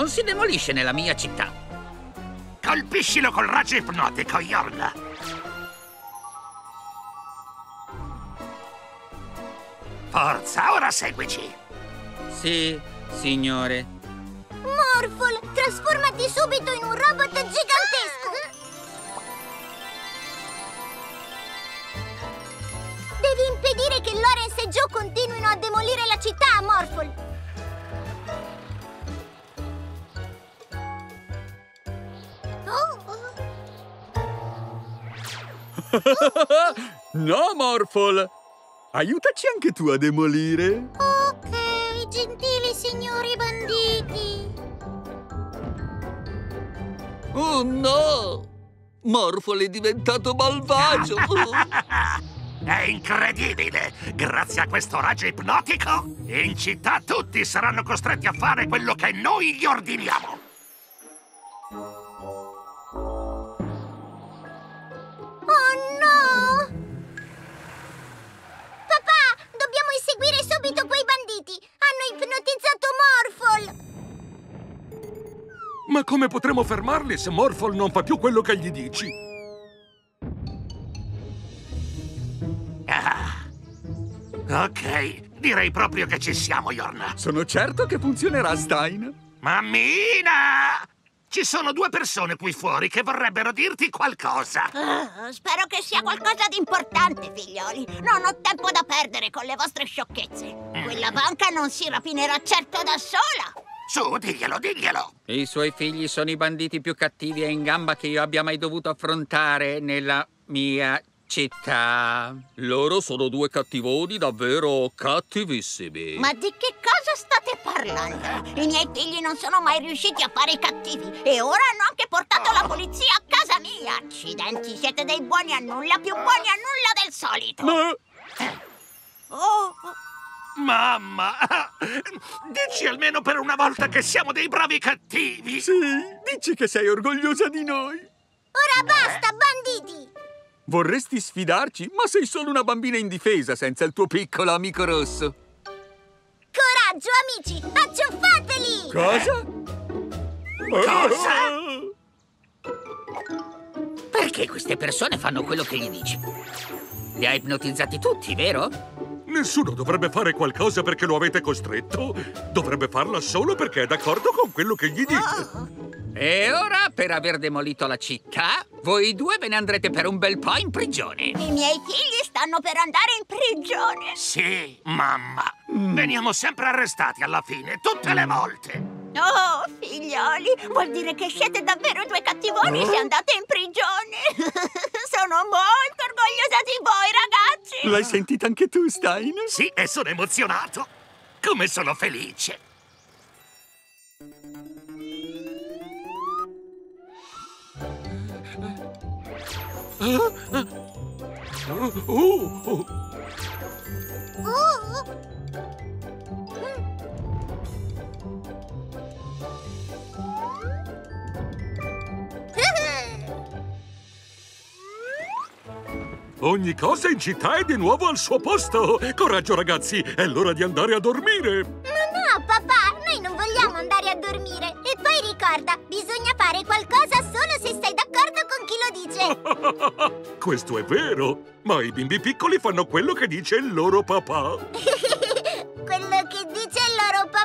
Non si demolisce nella mia città. Colpiscilo col raggio ipnotico, Yorn. Forza, ora seguici. Sì, signore. Morphle, trasformati subito in no, Morphle! Aiutaci anche tu a demolire. Ok, gentili signori banditi! Oh no! Morphle è diventato malvagio. È incredibile! Grazie a questo raggio ipnotico, in città tutti saranno costretti a fare quello che noi gli ordiniamo. Ipnotizzato Morphle! Ma come potremo fermarli se Morphle non fa più quello che gli dici? Ah. Ok, direi proprio che ci siamo, Yorn. Sono certo che funzionerà, Stein. Mammina! Ci sono due persone qui fuori che vorrebbero dirti qualcosa. Ah, spero che sia qualcosa di importante, figlioli. Non ho tempo da perdere con le vostre sciocchezze. Quella banca non si rapinerà certo da sola. Su, diglielo, diglielo. I suoi figli sono i banditi più cattivi e in gamba che io abbia mai dovuto affrontare nella mia città. Loro sono due cattivoni davvero cattivissimi. Ma di che cosa state parlando? I miei figli non sono mai riusciti a fare i cattivi e ora hanno anche portato la polizia a casa mia. Accidenti, siete dei buoni a nulla, più buoni a nulla del solito. Ma Oh, Mamma! Dici almeno per una volta che siamo dei bravi cattivi! Sì, dici che sei orgogliosa di noi. Ora basta, banditi! Vorresti sfidarci, ma sei solo una bambina indifesa senza il tuo piccolo amico rosso. Coraggio, amici! Acciuffateli! Cosa? Cosa? Perché queste persone fanno quello che gli dici? Li ha ipnotizzati tutti, vero? Nessuno dovrebbe fare qualcosa perché lo avete costretto. Dovrebbe farla solo perché è d'accordo con quello che gli dite. E ora, per aver demolito la città, voi due ve ne andrete per un bel po' in prigione. I miei figli stanno per andare in prigione. Sì, mamma. Veniamo sempre arrestati alla fine, tutte le volte. Oh, figlioli, vuol dire che siete davvero due cattivoni se andate in prigione. Sono molto orgogliosa di voi, ragazzi. L'hai sentita anche tu, Stein? Sì, e sono emozionato. Come sono felice. Oh, oh. Ogni cosa in città è di nuovo al suo posto. Coraggio, ragazzi, è l'ora di andare a dormire. Ma no, papà, noi non vogliamo andare a dormire. E poi ricorda, bisogna fare qualcosa solo se sei d'accordo con chi lo dice. Questo è vero, ma i bimbi piccoli fanno quello che dice il loro papà Quello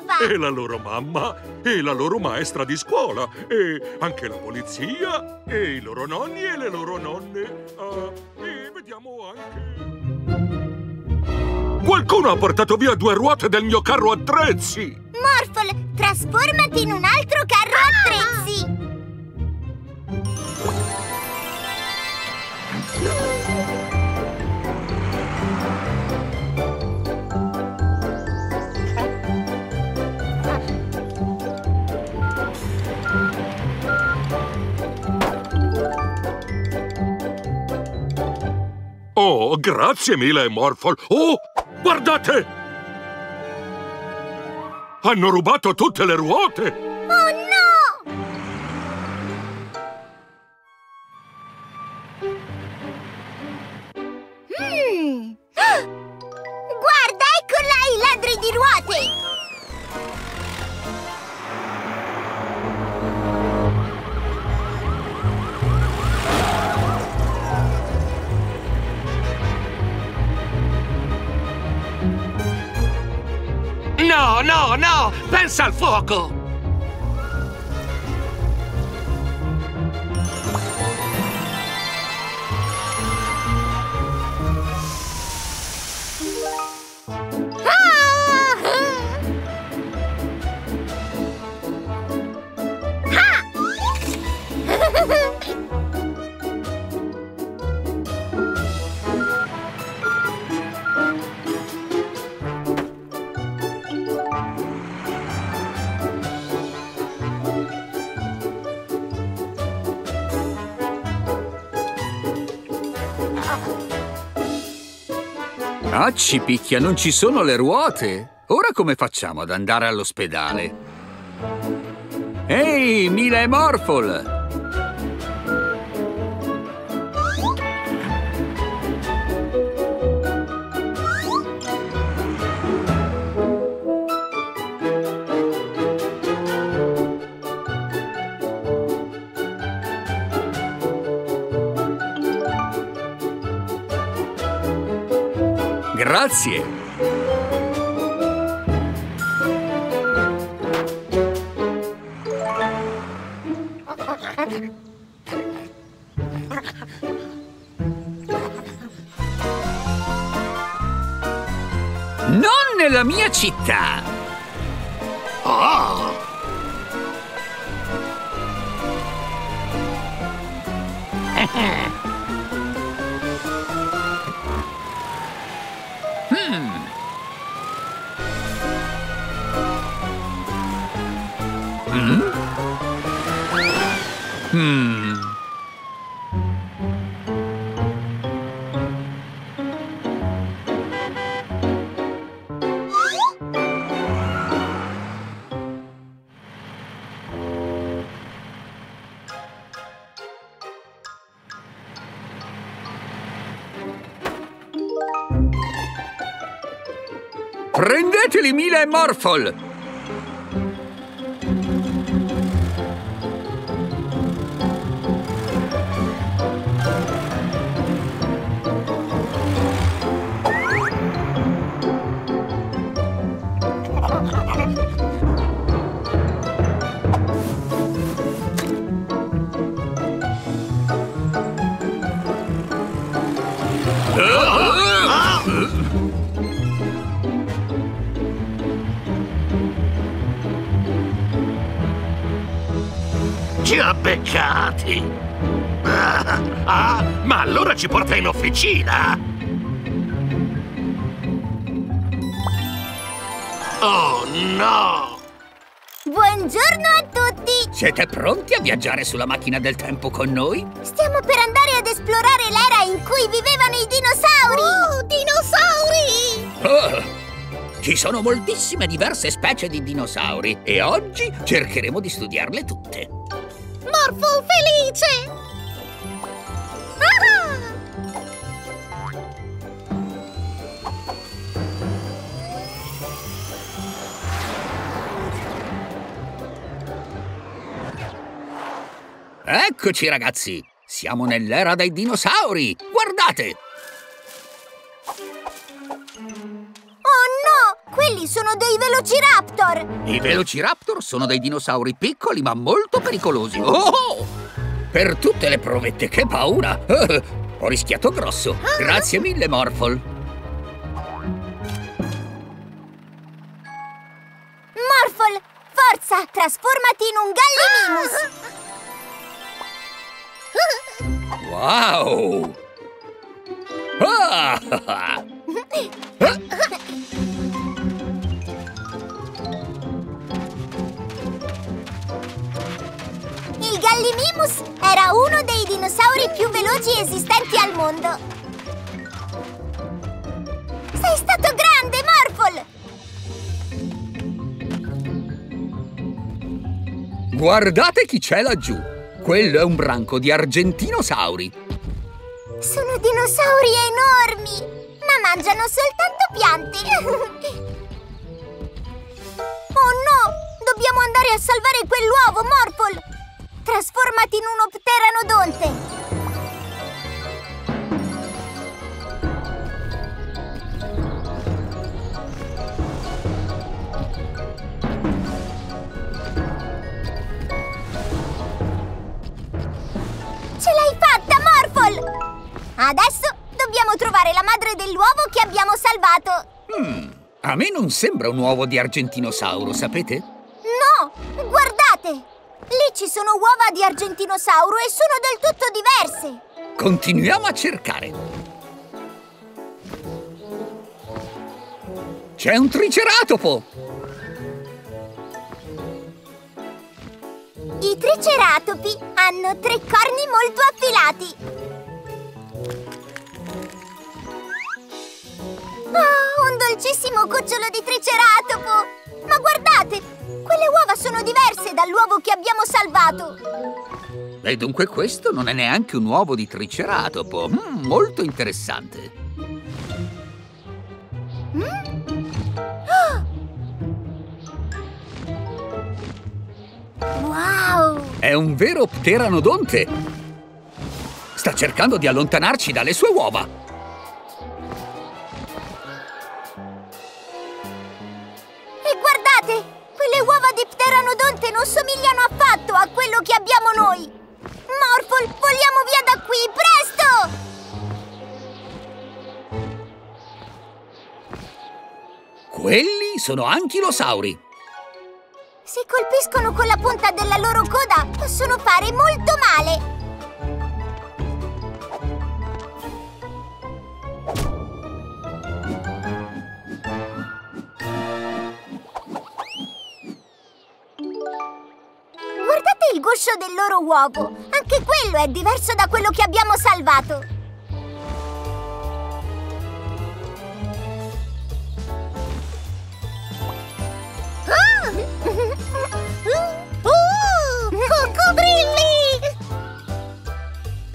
papà. e la loro mamma e la loro maestra di scuola e anche la polizia e i loro nonni e le loro nonne. Ah, e vediamo anche... Qualcuno ha portato via due ruote del mio carro attrezzi! Morphle, trasformati in un altro carro attrezzi. Oh, grazie mille, Morphol. Oh, guardate! Hanno rubato tutte le ruote! Oh no! Mm. Guarda, ecco là i ladri di ruote! No! Pensa al fuoco! Ci picchia, non ci sono le ruote. Ora come facciamo ad andare all'ospedale? Ehi, Mila e Morphol! Grazie! Non nella mia città! Prendeteli Mila e Morfol! Ci porta in officina? Oh no! Buongiorno a tutti! Siete pronti a viaggiare sulla macchina del tempo con noi? Stiamo per andare ad esplorare l'era in cui vivevano i dinosauri! Oh, dinosauri! Oh, ci sono moltissime diverse specie di dinosauri e oggi cercheremo di studiarle tutte. Morphle felice! Eccoci ragazzi, siamo nell'era dei dinosauri. Guardate! Oh no! Quelli sono dei velociraptor! I Velociraptor sono dei dinosauri piccoli ma molto pericolosi. Oh! Per tutte le provette, che paura! Ho rischiato grosso. Grazie mille, Morphle. Morphle, forza! Trasformati in un Gallimimus! Wow! Ah! Il Gallimimus era uno dei dinosauri più veloci esistenti al mondo. Sei stato grande, Morphle! Guardate chi c'è laggiù. Quello è un branco di argentinosauri. Sono dinosauri enormi, ma mangiano soltanto piante. oh no! Dobbiamo andare a salvare quell'uovo, Morphle! Trasformati in un pteranodonte! Morphle! Adesso dobbiamo trovare la madre dell'uovo che abbiamo salvato! A me non sembra un uovo di argentinosauro, sapete? No! Guardate! Lì ci sono uova di argentinosauro e sono del tutto diverse! Continuiamo a cercare. C'è un triceratopo! I triceratopi hanno tre corni molto affilati! Oh, un dolcissimo cucciolo di triceratopo! Ma guardate! Quelle uova sono diverse dall'uovo che abbiamo salvato! E dunque questo non è neanche un uovo di triceratopo. Mm, molto interessante. Wow! È un vero pteranodonte. Sta cercando di allontanarci dalle sue uova. E guardate! Quelle uova di pteranodonte non somigliano affatto a quello che abbiamo noi! Morphle, vogliamo via da qui, presto! Quelli sono anchilosauri. Se colpiscono con la punta della loro coda, possono fare molto male! Guardate il guscio del loro uovo! Anche quello è diverso da quello che abbiamo salvato! Oh, coccodrilli!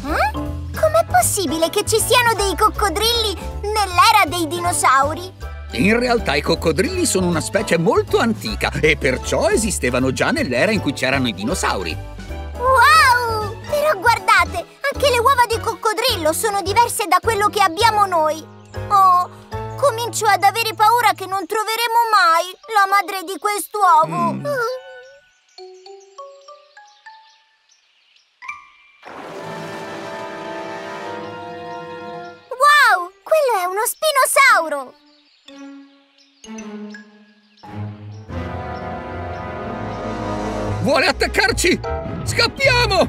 Eh? Com'è possibile che ci siano dei coccodrilli nell'era dei dinosauri? In realtà i coccodrilli sono una specie molto antica e perciò esistevano già nell'era in cui c'erano i dinosauri. Wow! Però guardate, anche le uova di coccodrillo sono diverse da quello che abbiamo noi. Oh, comincio ad avere paura che non troveremo mai la madre di quest'uovo. Mm. Wow! Quello è uno spinosauro! Vuole attaccarci? Scappiamo!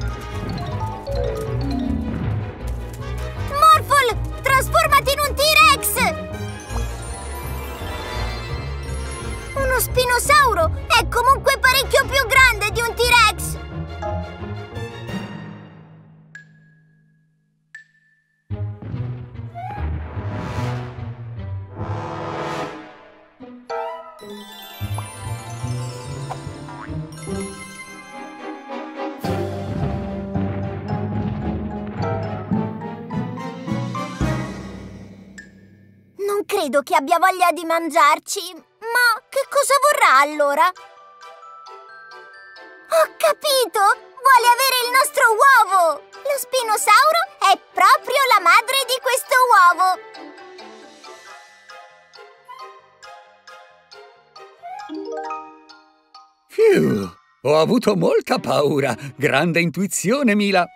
Morphle, trasformati in un T-Rex! Uno spinosauro è comunque parecchio più grande di un T-Rex! Credo che abbia voglia di mangiarci. Ma che cosa vorrà allora? Ho capito! Vuole avere il nostro uovo! Lo spinosauro è proprio la madre di questo uovo! Fiu, ho avuto molta paura. Grande intuizione, Mila.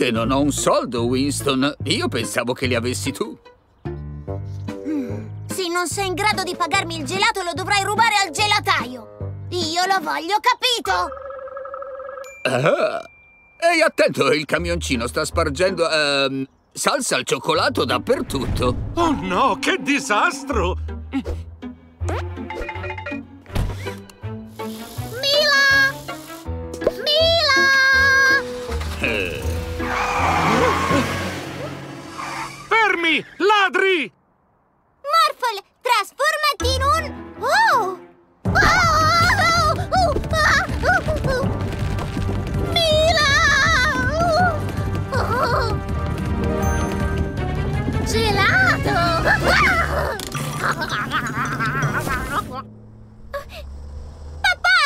Veramente non ho un soldo, Winston. Io pensavo che li avessi tu. Se non sei in grado di pagarmi il gelato lo dovrai rubare al gelataio! Io lo voglio, capito? Ah. Ehi, attento, il camioncino sta spargendo ehm, salsa al cioccolato dappertutto. Oh no, che disastro! Fermi! Ladri! Morphle, trasformati in un... Oh! Oh! Oh! Oh! Ah! Oh! Oh! Mila! Oh! Gelato! Papà!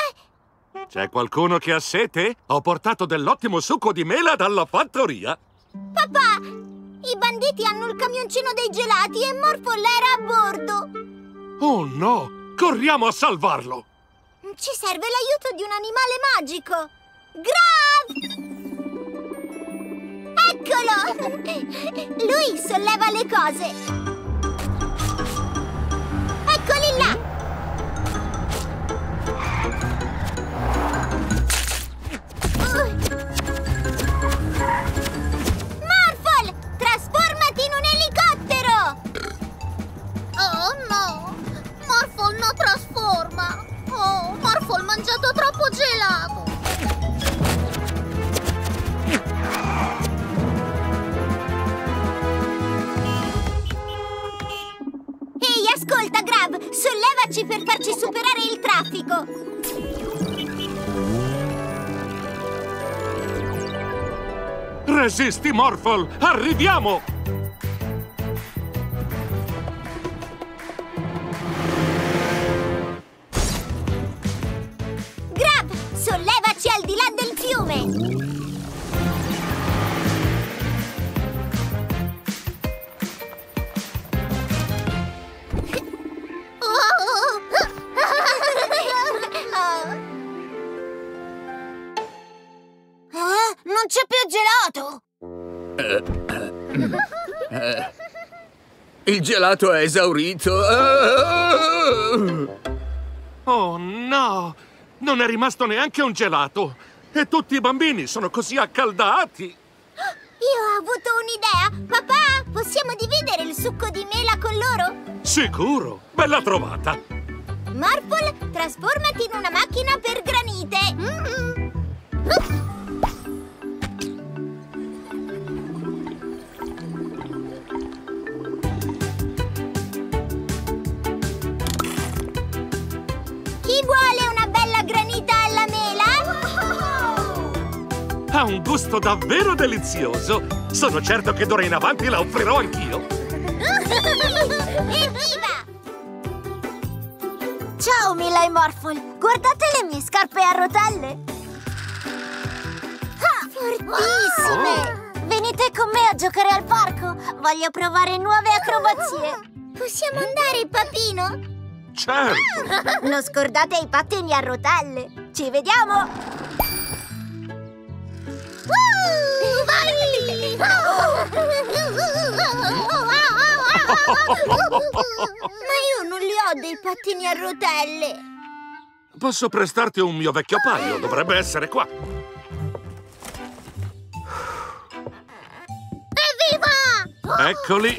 C'è qualcuno che ha sete? Ho portato dell'ottimo succo di mela dalla fattoria. Papà! I banditi hanno il camioncino dei gelati e Morphle era a bordo! Oh no! Corriamo a salvarlo! Ci serve l'aiuto di un animale magico! Grav! Eccolo! Lui solleva le cose! Morphle non trasforma! Oh, Morphle ha mangiato troppo gelato! Ehi, ascolta, Grav! Sollevaci per farci superare il traffico! Resisti, Morphle! Arriviamo! Gelato! Il gelato è esaurito. Oh no! Non è rimasto neanche un gelato! E tutti i bambini sono così accaldati! Io ho avuto un'idea! Papà, possiamo dividere il succo di mela con loro? Sicuro! Bella trovata! Morphle, trasformati in una macchina per granite! Mm-mm. Chi vuole una bella granita alla mela? Ha un gusto davvero delizioso! Sono certo che d'ora in avanti la offrirò anch'io! Evviva! Ciao Mila e Morphle! Guardate le mie scarpe a rotelle! Fortissime! Venite con me a giocare al parco! Voglio provare nuove acrobazie! Possiamo andare, papino? Certo! Non scordate i pattini a rotelle! Ci vediamo! Ma io non li ho dei pattini a rotelle! Posso prestarti un mio vecchio paio? Dovrebbe essere qua! Evviva! Eccoli!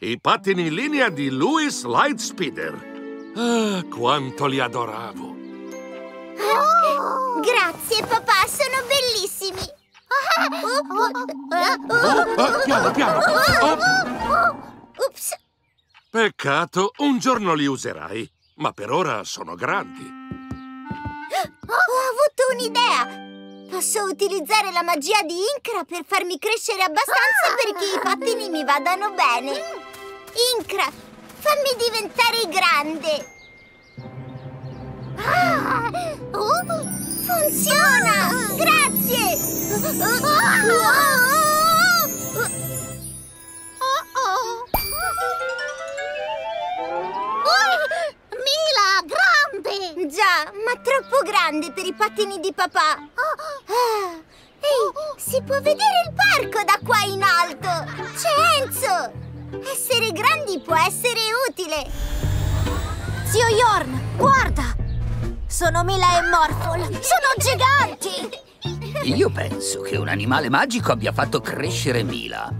I pattini in linea di Louis Lightspeeder! Ah, quanto li adoravo! Grazie, papà, sono bellissimi! Oh, oh, piano, piano! Oh. Ups! Peccato, un giorno li userai, ma per ora sono grandi. Ho avuto un'idea! Posso utilizzare la magia di Incra per farmi crescere abbastanza perché i pattini mi vadano bene! Incra, fammi diventare grande! Ah! Oh, funziona! Grazie! Mila, grande! Già, ma troppo grande per i pattini di papà! Ah, Ehi, si può vedere il parco da qua in alto! C'è Enzo! Essere grandi può essere utile! Zio Yorn, guarda! Sono Mila e Morphle! Sono giganti! Io penso che un animale magico abbia fatto crescere Mila.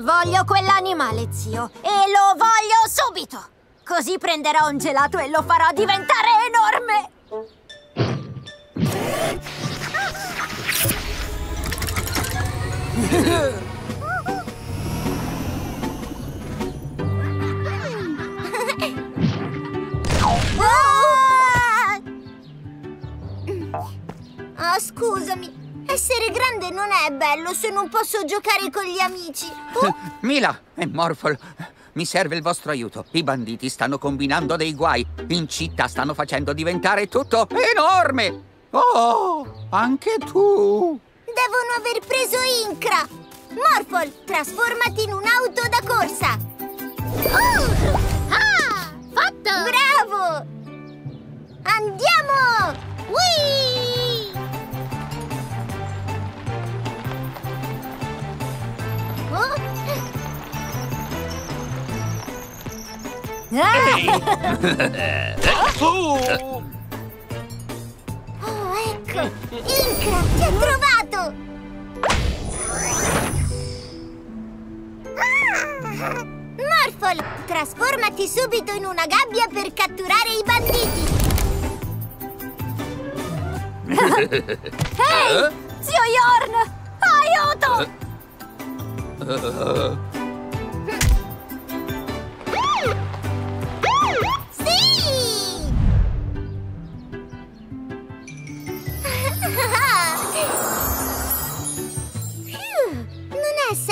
Voglio quell'animale, zio, e lo voglio subito! Così prenderò un gelato e lo farò diventare enorme! Ah! Ah, scusami. Essere grande non è bello se non posso giocare con gli amici. Oh, Mila e Morphle, mi serve il vostro aiuto. I banditi stanno combinando dei guai. In città stanno facendo diventare tutto enorme. Oh, anche tu. devono aver preso Incra. Morphle, trasformati in un'auto da corsa. Ah! Fatto! Bravo! Andiamo! Whee! Oh! oh, ecco! Incra, ti ha trovato! Morphle, trasformati subito in una gabbia per catturare i banditi! Ehi! Zio Yorn! Aiuto!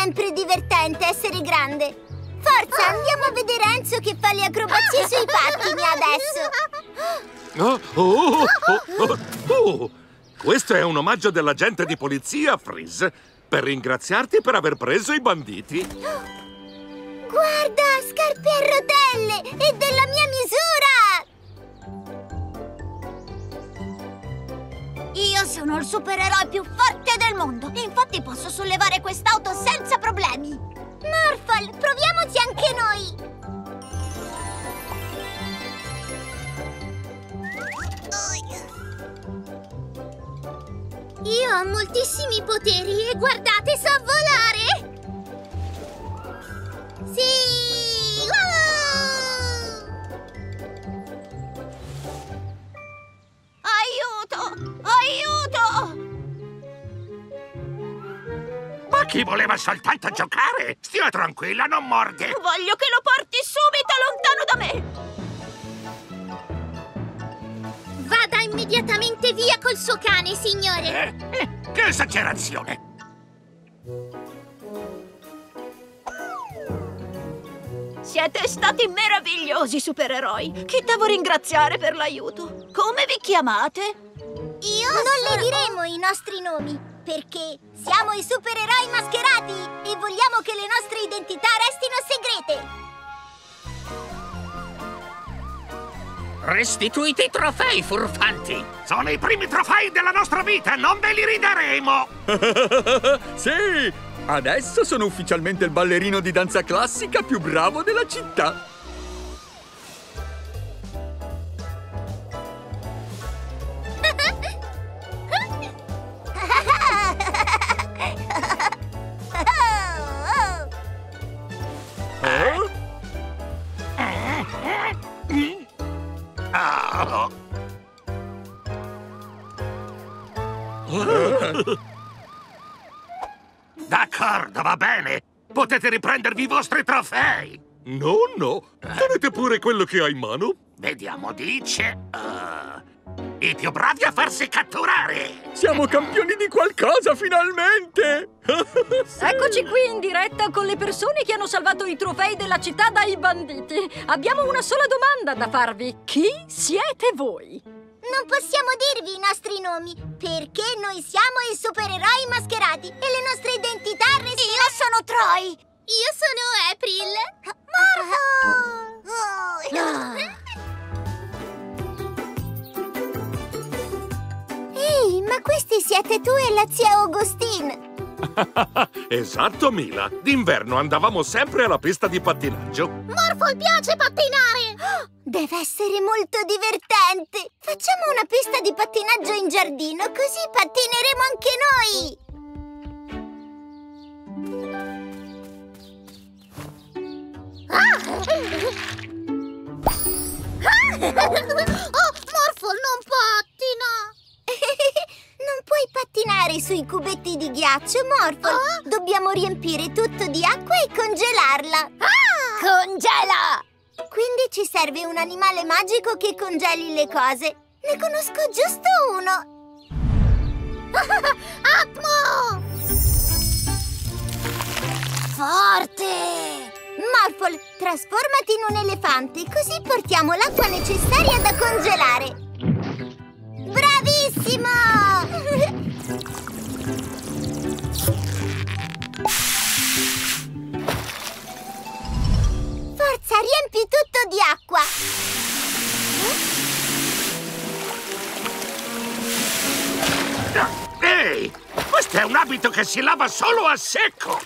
Sempre divertente essere grande. Forza, andiamo a vedere Enzo che fa le acrobazie sui pattini adesso. Oh, oh, oh, oh, oh. Questo è un omaggio dell'agente di polizia, Freeze, per ringraziarti per aver preso i banditi. Guarda, scarpe a rotelle! È della mia misura! Io sono il supereroe più forte del mondo. Infatti posso sollevare quest'auto senza problemi. Morphle, proviamoci anche noi! Io ho moltissimi poteri e guardate, so volare! Sì! Chi voleva soltanto giocare? Stia tranquilla, non morde! Voglio che lo porti subito lontano da me! Vada immediatamente via col suo cane, signore! Eh? Eh, che esagerazione! Siete stati meravigliosi supereroi! Chi devo ringraziare per l'aiuto? Come vi chiamate? Io non le diremo i nostri nomi, perché siamo i supereroi mascherati e vogliamo che le nostre identità restino segrete! Restituite i trofei, furfanti! Sono i primi trofei della nostra vita, non ve li ridaremo! sì! Adesso sono ufficialmente il ballerino di danza classica più bravo della città. D'accordo, va bene. Potete riprendervi i vostri trofei. No, no. Tenete pure quello che ha in mano. Vediamo, dice... eh, I più bravi a farsi catturare. Siamo campioni di qualcosa, finalmente! Eccoci qui in diretta con le persone che hanno salvato i trofei della città dai banditi. Abbiamo una sola domanda da farvi. Chi siete voi? Non possiamo dirvi i nostri nomi, perché noi siamo i supereroi mascherati e le nostre identità restano... Io sono Troy! Io sono April! Ehi, ma questi siete tu e la zia Augustine! esatto, Mila. D'inverno andavamo sempre alla pista di pattinaggio. Morphle piace pattinare! Deve essere molto divertente! Facciamo una pista di pattinaggio in giardino, così pattineremo anche noi! Oh, Morphle non pattina! non puoi pattinare sui cubetti di ghiaccio, Morphle! Dobbiamo riempire tutto di acqua e congelarla! Congela! Quindi ci serve un animale magico che congeli le cose. Ne conosco giusto uno. Atmo! Forte! Morphle, trasformati in un elefante, così portiamo l'acqua necessaria da congelare. Bravissimo! Forza, riempi tutto di acqua! Ehi! Questo è un abito che si lava solo a secco!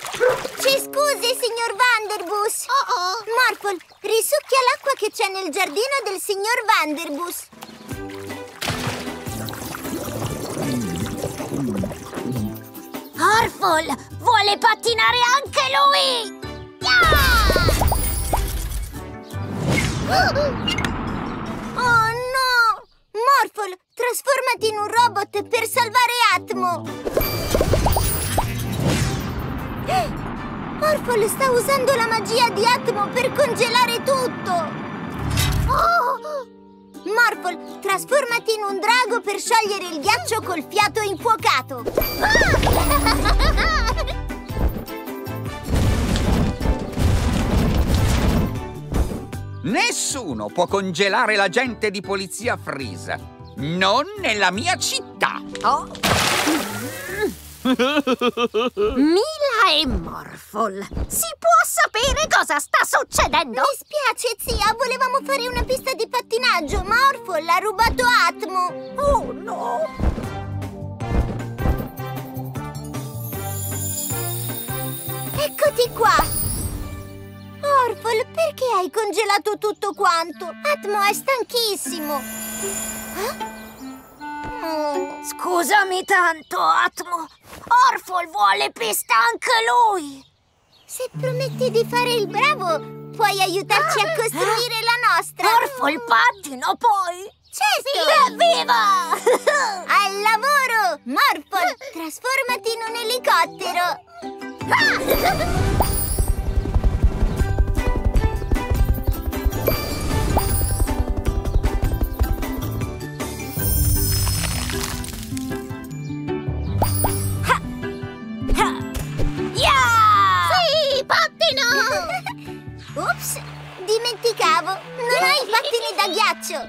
Ci scusi, signor Vanderbus. Oh oh. Morphle, risucchia l'acqua che c'è nel giardino del signor Vanderbus. Orful vuole pattinare anche lui! Oh no! Morphle, trasformati in un robot per salvare Atmo! Morphle sta usando la magia di Atmo per congelare tutto! Oh! Morphle, trasformati in un drago per sciogliere il ghiaccio col fiato infuocato! Nessuno può congelare l'agente di polizia Freeze. Non nella mia città. Oh. Mila e Morphol, si può sapere cosa sta succedendo? Mi spiace, zia, volevamo fare una pista di pattinaggio. Morphol ha rubato Atmo. Oh, no! Eccoti qua! Orfol, perché hai congelato tutto quanto? Atmo è stanchissimo! Eh? Oh. Scusami tanto, Atmo! Orfol vuole pista anche lui! Se prometti di fare il bravo, puoi aiutarci a costruire la nostra! Orfol pattino poi! Certo! Evviva! Al lavoro! Morfol, trasformati in un elicottero! Ah! Ups, dimenticavo! Non hai i pattini da ghiaccio!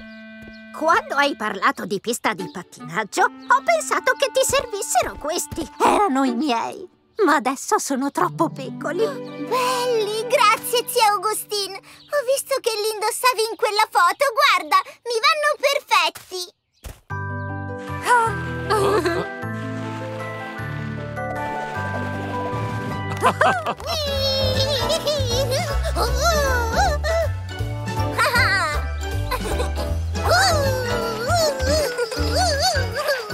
Quando hai parlato di pista di pattinaggio, ho pensato che ti servissero questi. Erano i miei. Ma adesso sono troppo piccoli. Belli, grazie zia Augustine. Ho visto che li indossavi in quella foto. Guarda, mi vanno perfetti.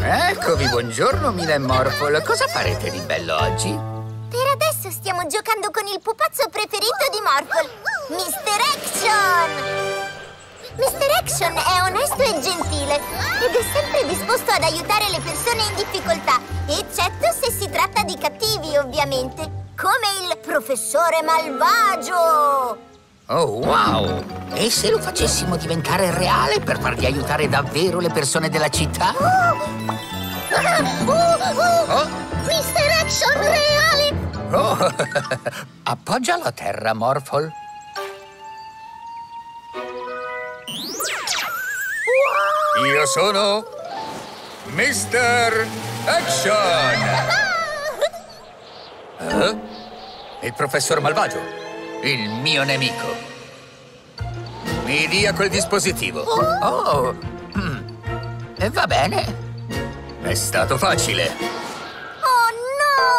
Eccovi, buongiorno Mila e Morphle. Cosa farete di bello oggi? Per adesso stiamo giocando con il pupazzo preferito di Morphle, Mr. Action! Mr. Action è onesto e gentile ed è sempre disposto ad aiutare le persone in difficoltà, eccetto se si tratta di cattivi, ovviamente come il professore malvagio! Oh, wow! E se lo facessimo diventare reale per fargli aiutare davvero le persone della città? Oh! Oh, oh, Mister Action reale! Oh! Appoggia la terra, Morphle. Wow. Io sono Mr. Action! Eh? Il professor Malvagio, il mio nemico. Mi dia quel dispositivo. Oh! oh. Mm. E va bene. È stato facile. Oh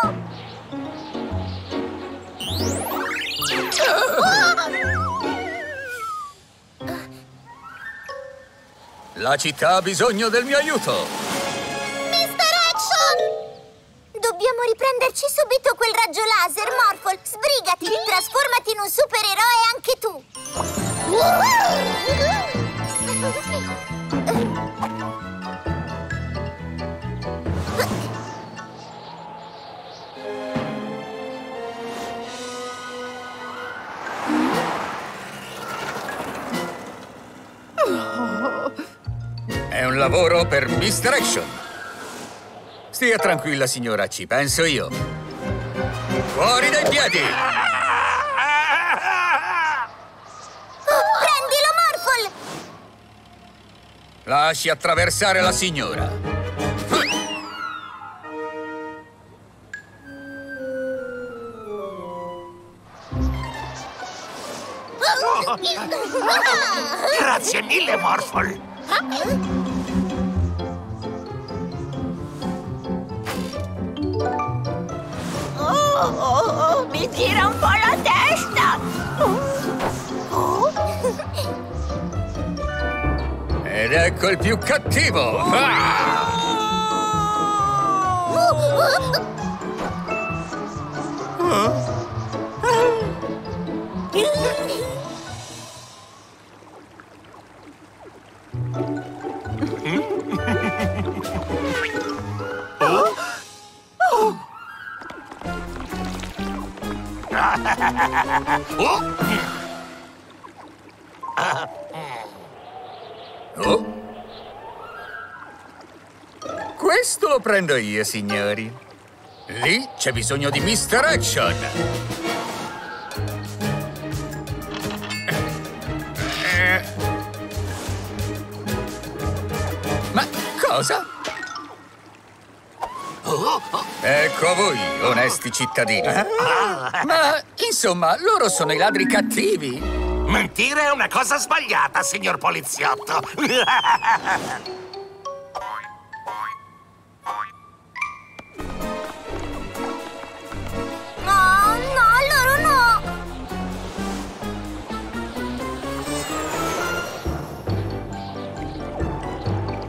no! La città ha bisogno del mio aiuto. Riprenderci subito quel raggio laser, Morphle! Sbrigati! Trasformati in un supereroe anche tu! È un lavoro per Mr. Action! Stia tranquilla, signora, ci penso io. Fuori dai piedi! Prendilo, Morphle! Lasci attraversare la signora. Grazie mille, Morphle! Oh, oh, mi tira un po' la testa! Oh. Ed ecco il più cattivo! Ah! Oh. Questo lo prendo io, signori. Lì c'è bisogno di Mr. Action. Ma cosa? Ecco a voi, onesti cittadini. Eh? Ma, insomma, loro sono i ladri cattivi. Mentire è una cosa sbagliata, signor poliziotto.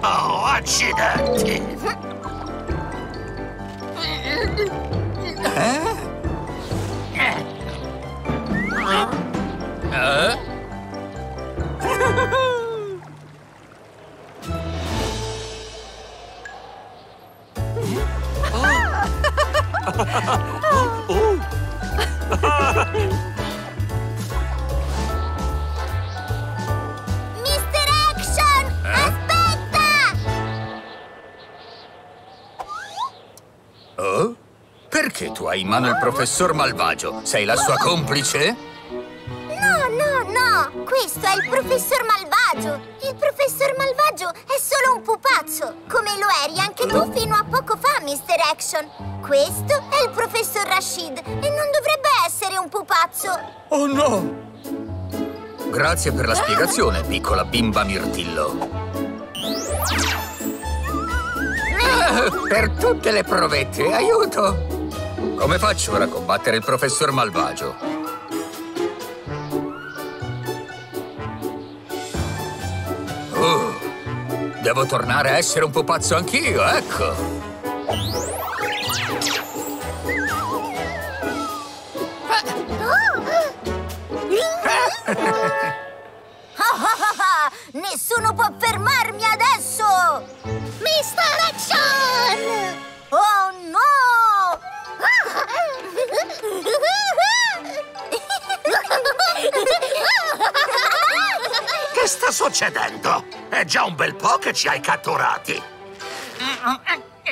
Oh, accidenti! Mhm no, loro Oh, Perché tu hai in mano il professor Malvagio? Sei la sua complice? No, no, no! Questo è il professor Malvagio! Il professor Malvagio è solo un pupazzo! Come lo eri anche tu fino a poco fa, Mister Action! Questo è il professor Rashid e non dovrebbe essere un pupazzo! Oh no! Grazie per la spiegazione, piccola bimba mirtillo. Ah, per tutte le provette, aiuto! Come faccio ora a combattere il professor Malvagio? Oh, devo tornare a essere un pupazzo anch'io, ecco! Nessuno può fermarmi adesso! Mister Action! Che sta succedendo? È già un bel po' che ci hai catturati.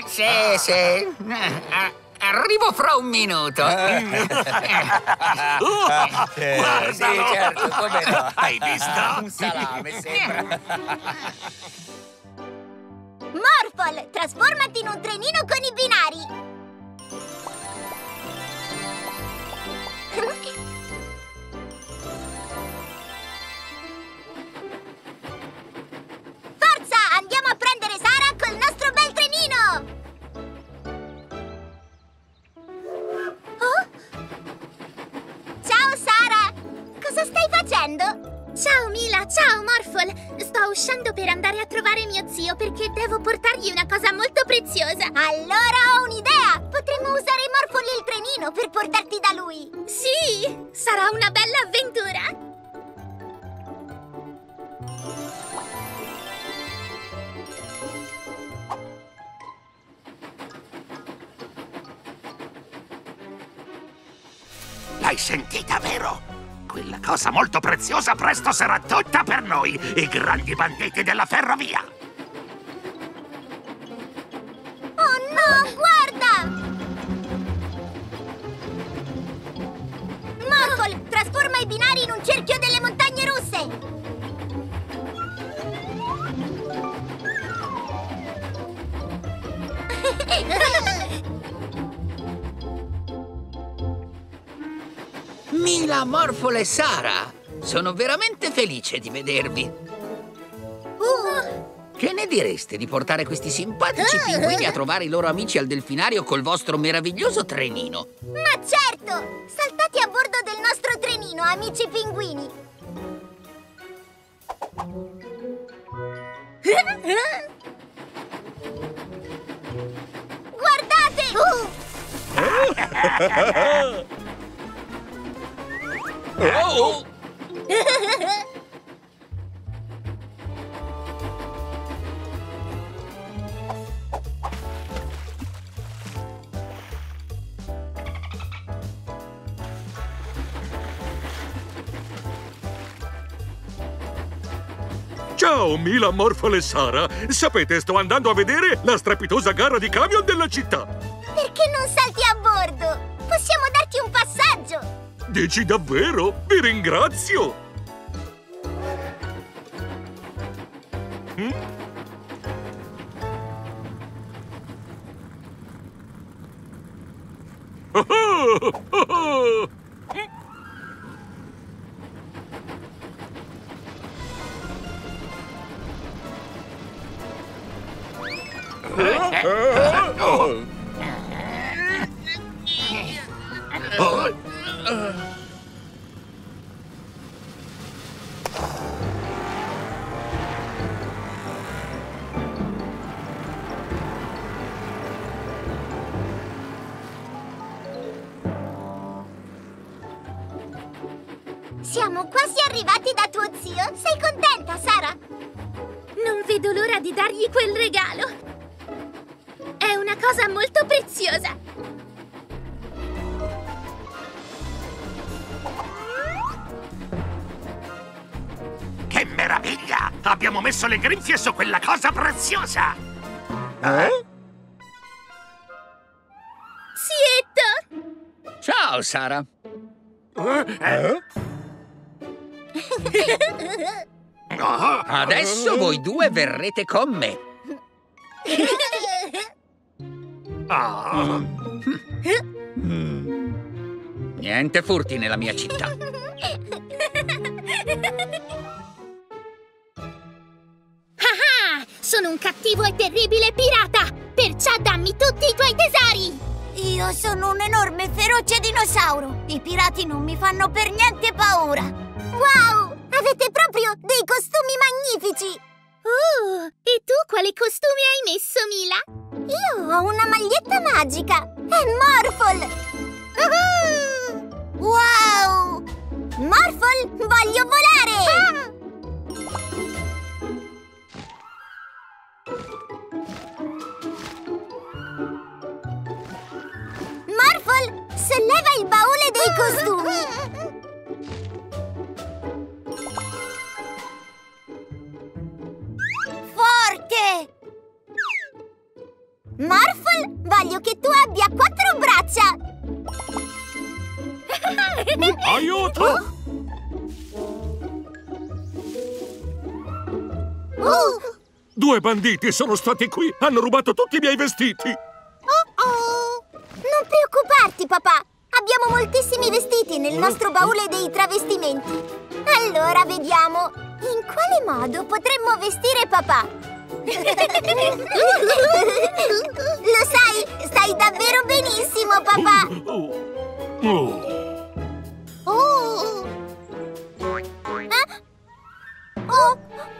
Sì, sì. Arrivo fra un minuto. Guardalo! certo, come no. Hai visto? Un salame, sembra. Morphle, trasformati in un trenino con i binari! Forza, andiamo a prendere Sara col nostro bel trenino! Oh? Ciao Sara! Cosa stai facendo? Ciao Mila, ciao Morphle! Sto uscendo per andare a trovare mio zio perché devo portargli una cosa molto preziosa. Allora ho un'idea! Potremmo usare Morphle il trenino per portarti da lui! Sì, sarà una bella avventura. L'hai sentita, vero? Quella cosa molto preziosa presto sarà tutta per noi, i grandi banditi della ferrovia. Oh no, guarda! Morphle, trasforma i binari in un cerchio delle montagne russe! Mila, Morfole e Sara. Sono veramente felice di vedervi. Che ne direste di portare questi simpatici pinguini a trovare i loro amici al delfinario col vostro meraviglioso trenino? Ma certo! Saltate a bordo del nostro trenino, amici pinguini! Guardate! Oh! Ciao, Mila, Morfole e Sara. Sapete, sto andando a vedere la strepitosa gara di camion della città. Perché non salti a bordo? Possiamo! Dici davvero? Vi ringrazio! Mm? Oh, oh, oh, preziosa! Eh? Sietto! Ciao, Sara. Eh? Oh. Adesso voi due verrete con me. Ah. Niente furti nella mia città. Un cattivo e terribile pirata! Perciò dammi tutti i tuoi tesori! Io sono un enorme feroce dinosauro. I pirati non mi fanno per niente paura. Wow! Avete proprio dei costumi magnifici! Uh, e tu quale costume hai messo, Mila? Io ho una maglietta magica! È Morphle! Uh-huh! Wow! Morphle, voglio volare! Ah! Solleva il baule dei costumi! Forte! Morphle, voglio che tu abbia quattro braccia! Aiuto! Uh! Due banditi sono stati qui! Hanno rubato tutti i miei vestiti! Oh-oh! Non preoccuparti, papà! Abbiamo moltissimi vestiti nel nostro baule dei travestimenti. Allora, vediamo. In quale modo potremmo vestire papà? Lo sai, stai davvero benissimo, papà! Oh! Eh? Oh!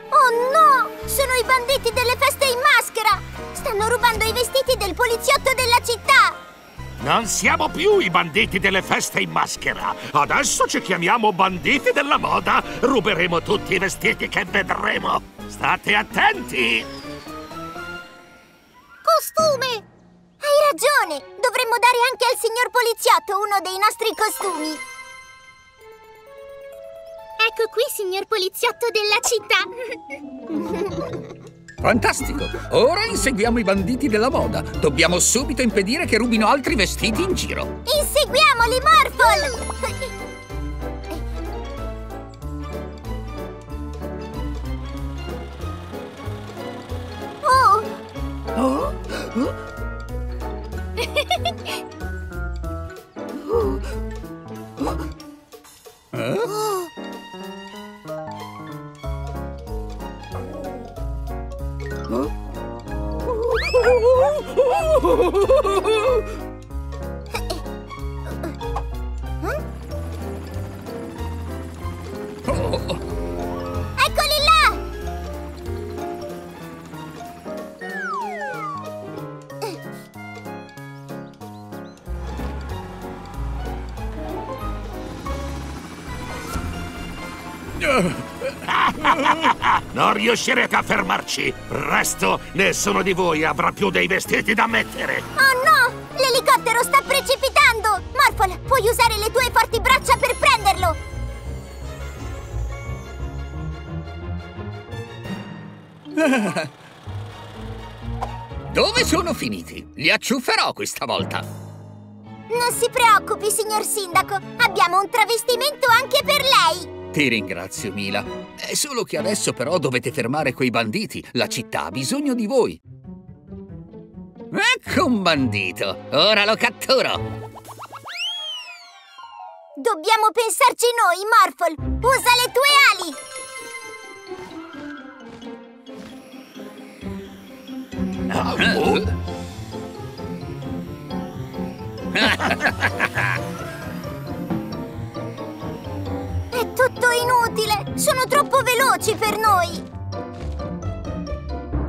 Oh no! Sono i banditi delle feste in maschera! Stanno rubando i vestiti del poliziotto della città! Non siamo più i banditi delle feste in maschera. Adesso ci chiamiamo banditi della moda. Ruberemo tutti i vestiti che vedremo. State attenti! Costume! Hai ragione! Dovremmo dare anche al signor poliziotto uno dei nostri costumi! Ecco qui, signor poliziotto della città! Fantastico! Ora inseguiamo i banditi della moda. Dobbiamo subito impedire che rubino altri vestiti in giro. Inseguiamoli, Morphle! Oh! Eccoli riuscirete a fermarci. Presto, nessuno di voi avrà più dei vestiti da mettere. Oh no! L'elicottero sta precipitando! Morphle, puoi usare le tue forti braccia per prenderlo! Dove sono finiti? Li acciufferò questa volta. Non si preoccupi, signor Sindaco! Abbiamo un travestimento anche per lei! Ti ringrazio, Mila. È solo che adesso però dovete fermare quei banditi. La città ha bisogno di voi. Ecco un bandito. Ora lo catturo. Dobbiamo pensarci noi, Morphle! Usa le tue ali! È tutto inutile! Sono troppo veloci per noi!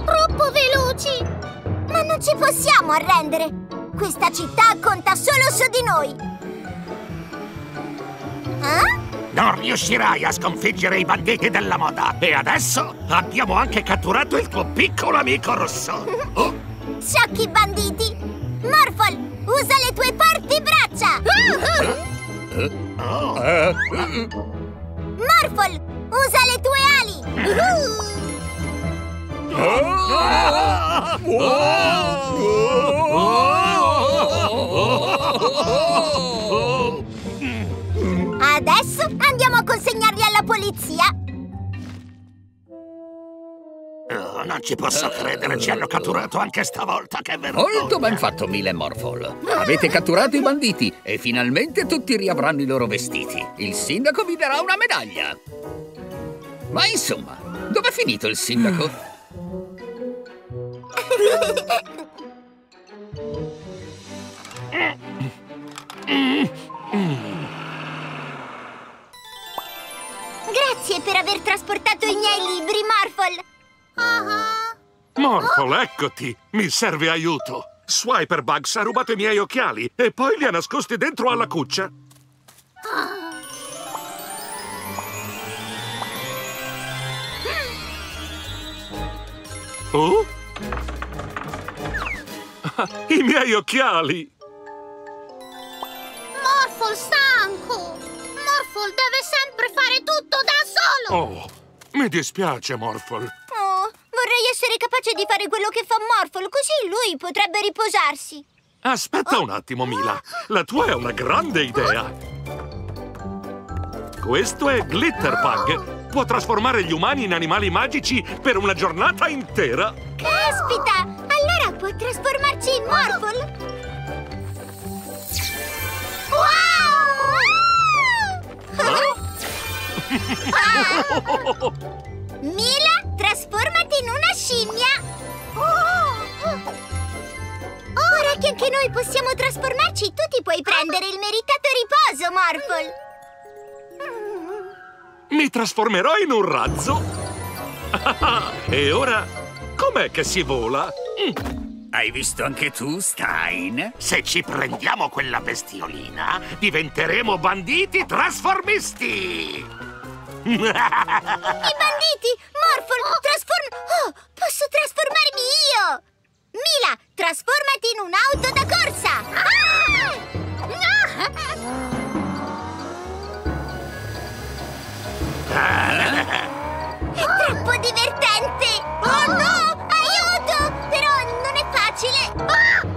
Troppo veloci! Ma non ci possiamo arrendere! Questa città conta solo su di noi! Eh? Non riuscirai a sconfiggere i banditi della moda. E adesso abbiamo anche catturato il tuo piccolo amico rosso. Oh, Sciocchi banditi! Morphle, usa le tue forti braccia! Morphle, usa le tue ali! Adesso andiamo a consegnarli alla polizia! Oh, non ci posso credere, ci hanno catturato anche stavolta, che vergogna. Molto ben fatto, Mila e Morphol. Avete catturato i banditi e finalmente tutti riavranno i loro vestiti. Il sindaco vi darà una medaglia. Ma insomma, dov'è finito il sindaco? Grazie per aver trasportato i miei libri, Morphle! Morphle, eccoti! Mi serve aiuto! Swiper Bugs ha rubato i miei occhiali e poi li ha nascosti dentro alla cuccia. Oh? Ah, I miei occhiali! Morphle stanco! Morphle deve sempre fare tutto da solo! Oh, mi dispiace, Morphle. Oh, vorrei essere capace di fare quello che fa Morphle, così lui potrebbe riposarsi. Aspetta un attimo, Mila. La tua è una grande idea. Questo è Glitterbug. Può trasformare gli umani in animali magici per una giornata intera. Caspita! Allora può trasformarci in Morphle? Wow! Mila, trasformati in una scimmia! Ora che anche noi possiamo trasformarci, tu ti puoi prendere il meritato riposo, Morphle! Mi trasformerò in un razzo. e ora, com'è che si vola? Hai visto anche tu, Stein? Se ci prendiamo quella bestiolina, diventeremo banditi trasformisti! I banditi! Morphle, trasform... Oh, posso trasformarmi io! Mila, trasformati in un'auto da corsa! È troppo divertente! Oh no! Aiuto! Però non è facile! Salta!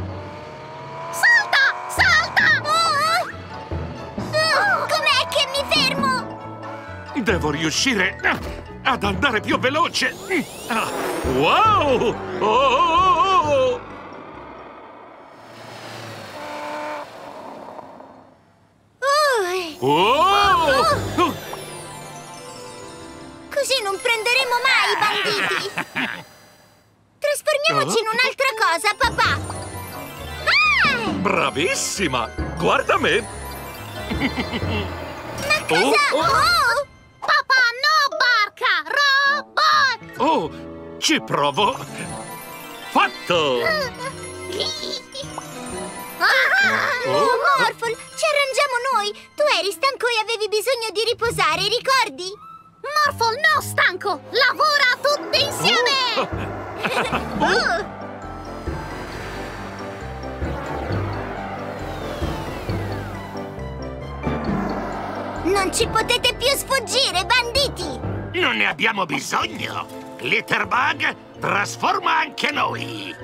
Devo riuscire ah, ad andare più veloce. Ah, Wow! Oh, oh, oh, Oh, oh! Oh! Così non prenderemo mai i banditi! Trasformiamoci in un'altra cosa, papà! Ah! Bravissima! Guarda me! Ma cosa? Oh, oh. Oh! Papà, no, barca! Robot! Oh, ci provo! Fatto! Ah! Oh. Oh, Morphle, ci arrangiamo noi! Tu eri stanco e avevi bisogno di riposare, ricordi? Morphle, no, stanco! Lavora tutti insieme! Oh! Non ci potete più sfuggire, banditi! Non ne abbiamo bisogno! Glitterbug trasforma anche noi!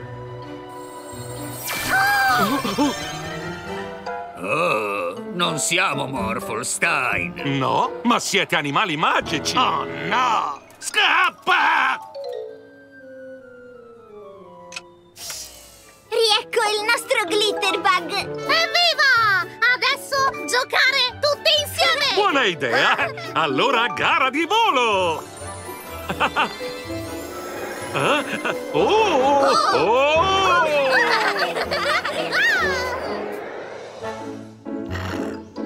Oh, non siamo Morphle, Stein. No, ma siete animali magici! Oh no! Scappa! Riecco il nostro Glitterbug! Evviva! Adesso giocare tutti insieme! Buona idea! Allora gara di volo! Oh, oh!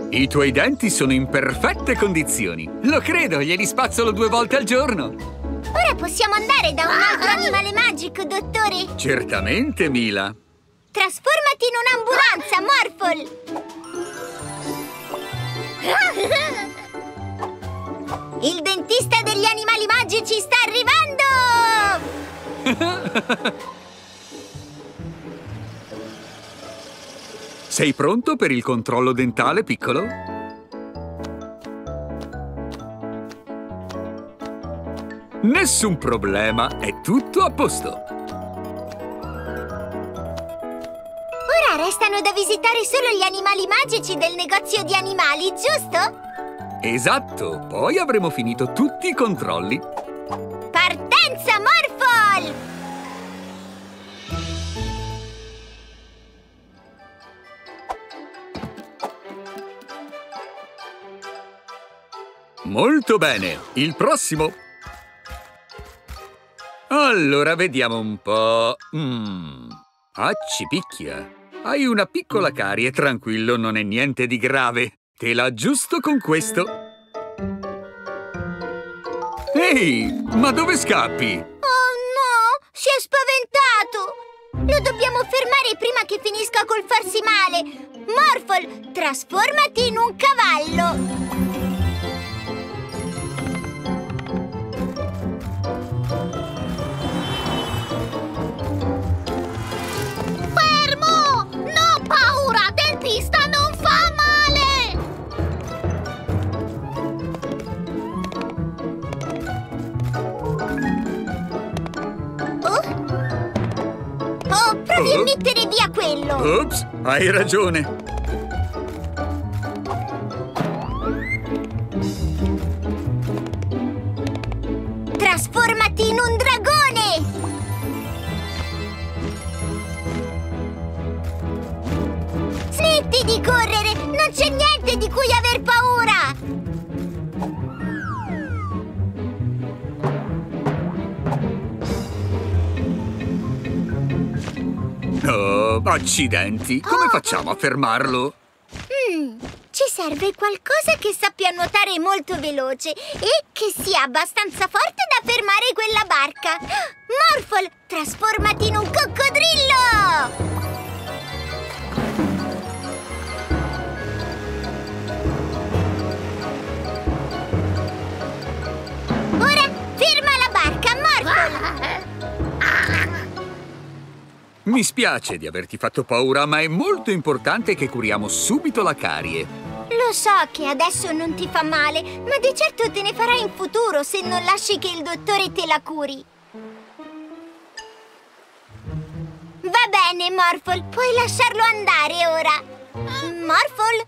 I tuoi denti sono in perfette condizioni. Lo credo, glieli spazzolo due volte al giorno. Ora possiamo andare da un altro animale magico, dottore! Certamente, Mila. Trasformati in un'ambulanza, Morphle! Il dentista degli animali magici sta arrivando! Sei pronto per il controllo dentale, piccolo? Nessun problema, è tutto a posto. Ora restano da visitare solo gli animali magici del negozio di animali, giusto? Esatto, poi avremo finito tutti i controlli. Partenza, Morphle! Molto bene, il prossimo. Allora, vediamo un po'. Mm. Accipicchia. Hai una piccola carie, tranquillo, non è niente di grave. Te la aggiusto con questo. Ehi, ma dove scappi? Oh no, si è spaventato! Lo dobbiamo fermare prima che finisca col farsi male! Morphle, trasformati in un cavallo! Dentista non fa male! Oh, oh provi a Oh. mettere via quello! Ops, hai ragione. Trasformati in un dragone! Correre! Non c'è niente di cui aver paura! Oh, accidenti. Come facciamo a fermarlo? Mm, ci serve qualcosa che sappia nuotare molto veloce e che sia abbastanza forte da fermare quella barca. Morphle, trasformati in un coccodrillo! Ferma la barca, Morphle! Mi spiace di averti fatto paura, ma è molto importante che curiamo subito la carie. Lo so che adesso non ti fa male, ma di certo te ne farà in futuro se non lasci che il dottore te la curi. Va bene, Morphle, puoi lasciarlo andare ora. Morphle?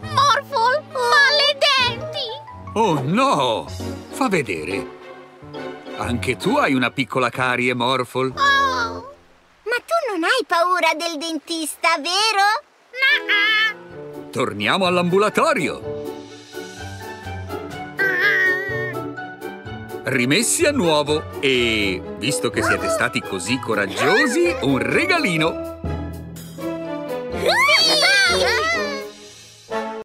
Morphle, maledenti! Oh no! Fa vedere. Anche tu hai una piccola carie, Morphle. Oh! Ma tu non hai paura del dentista, vero? Torniamo all'ambulatorio. Rimessi a nuovo e, visto che siete stati così coraggiosi, un regalino. Sì!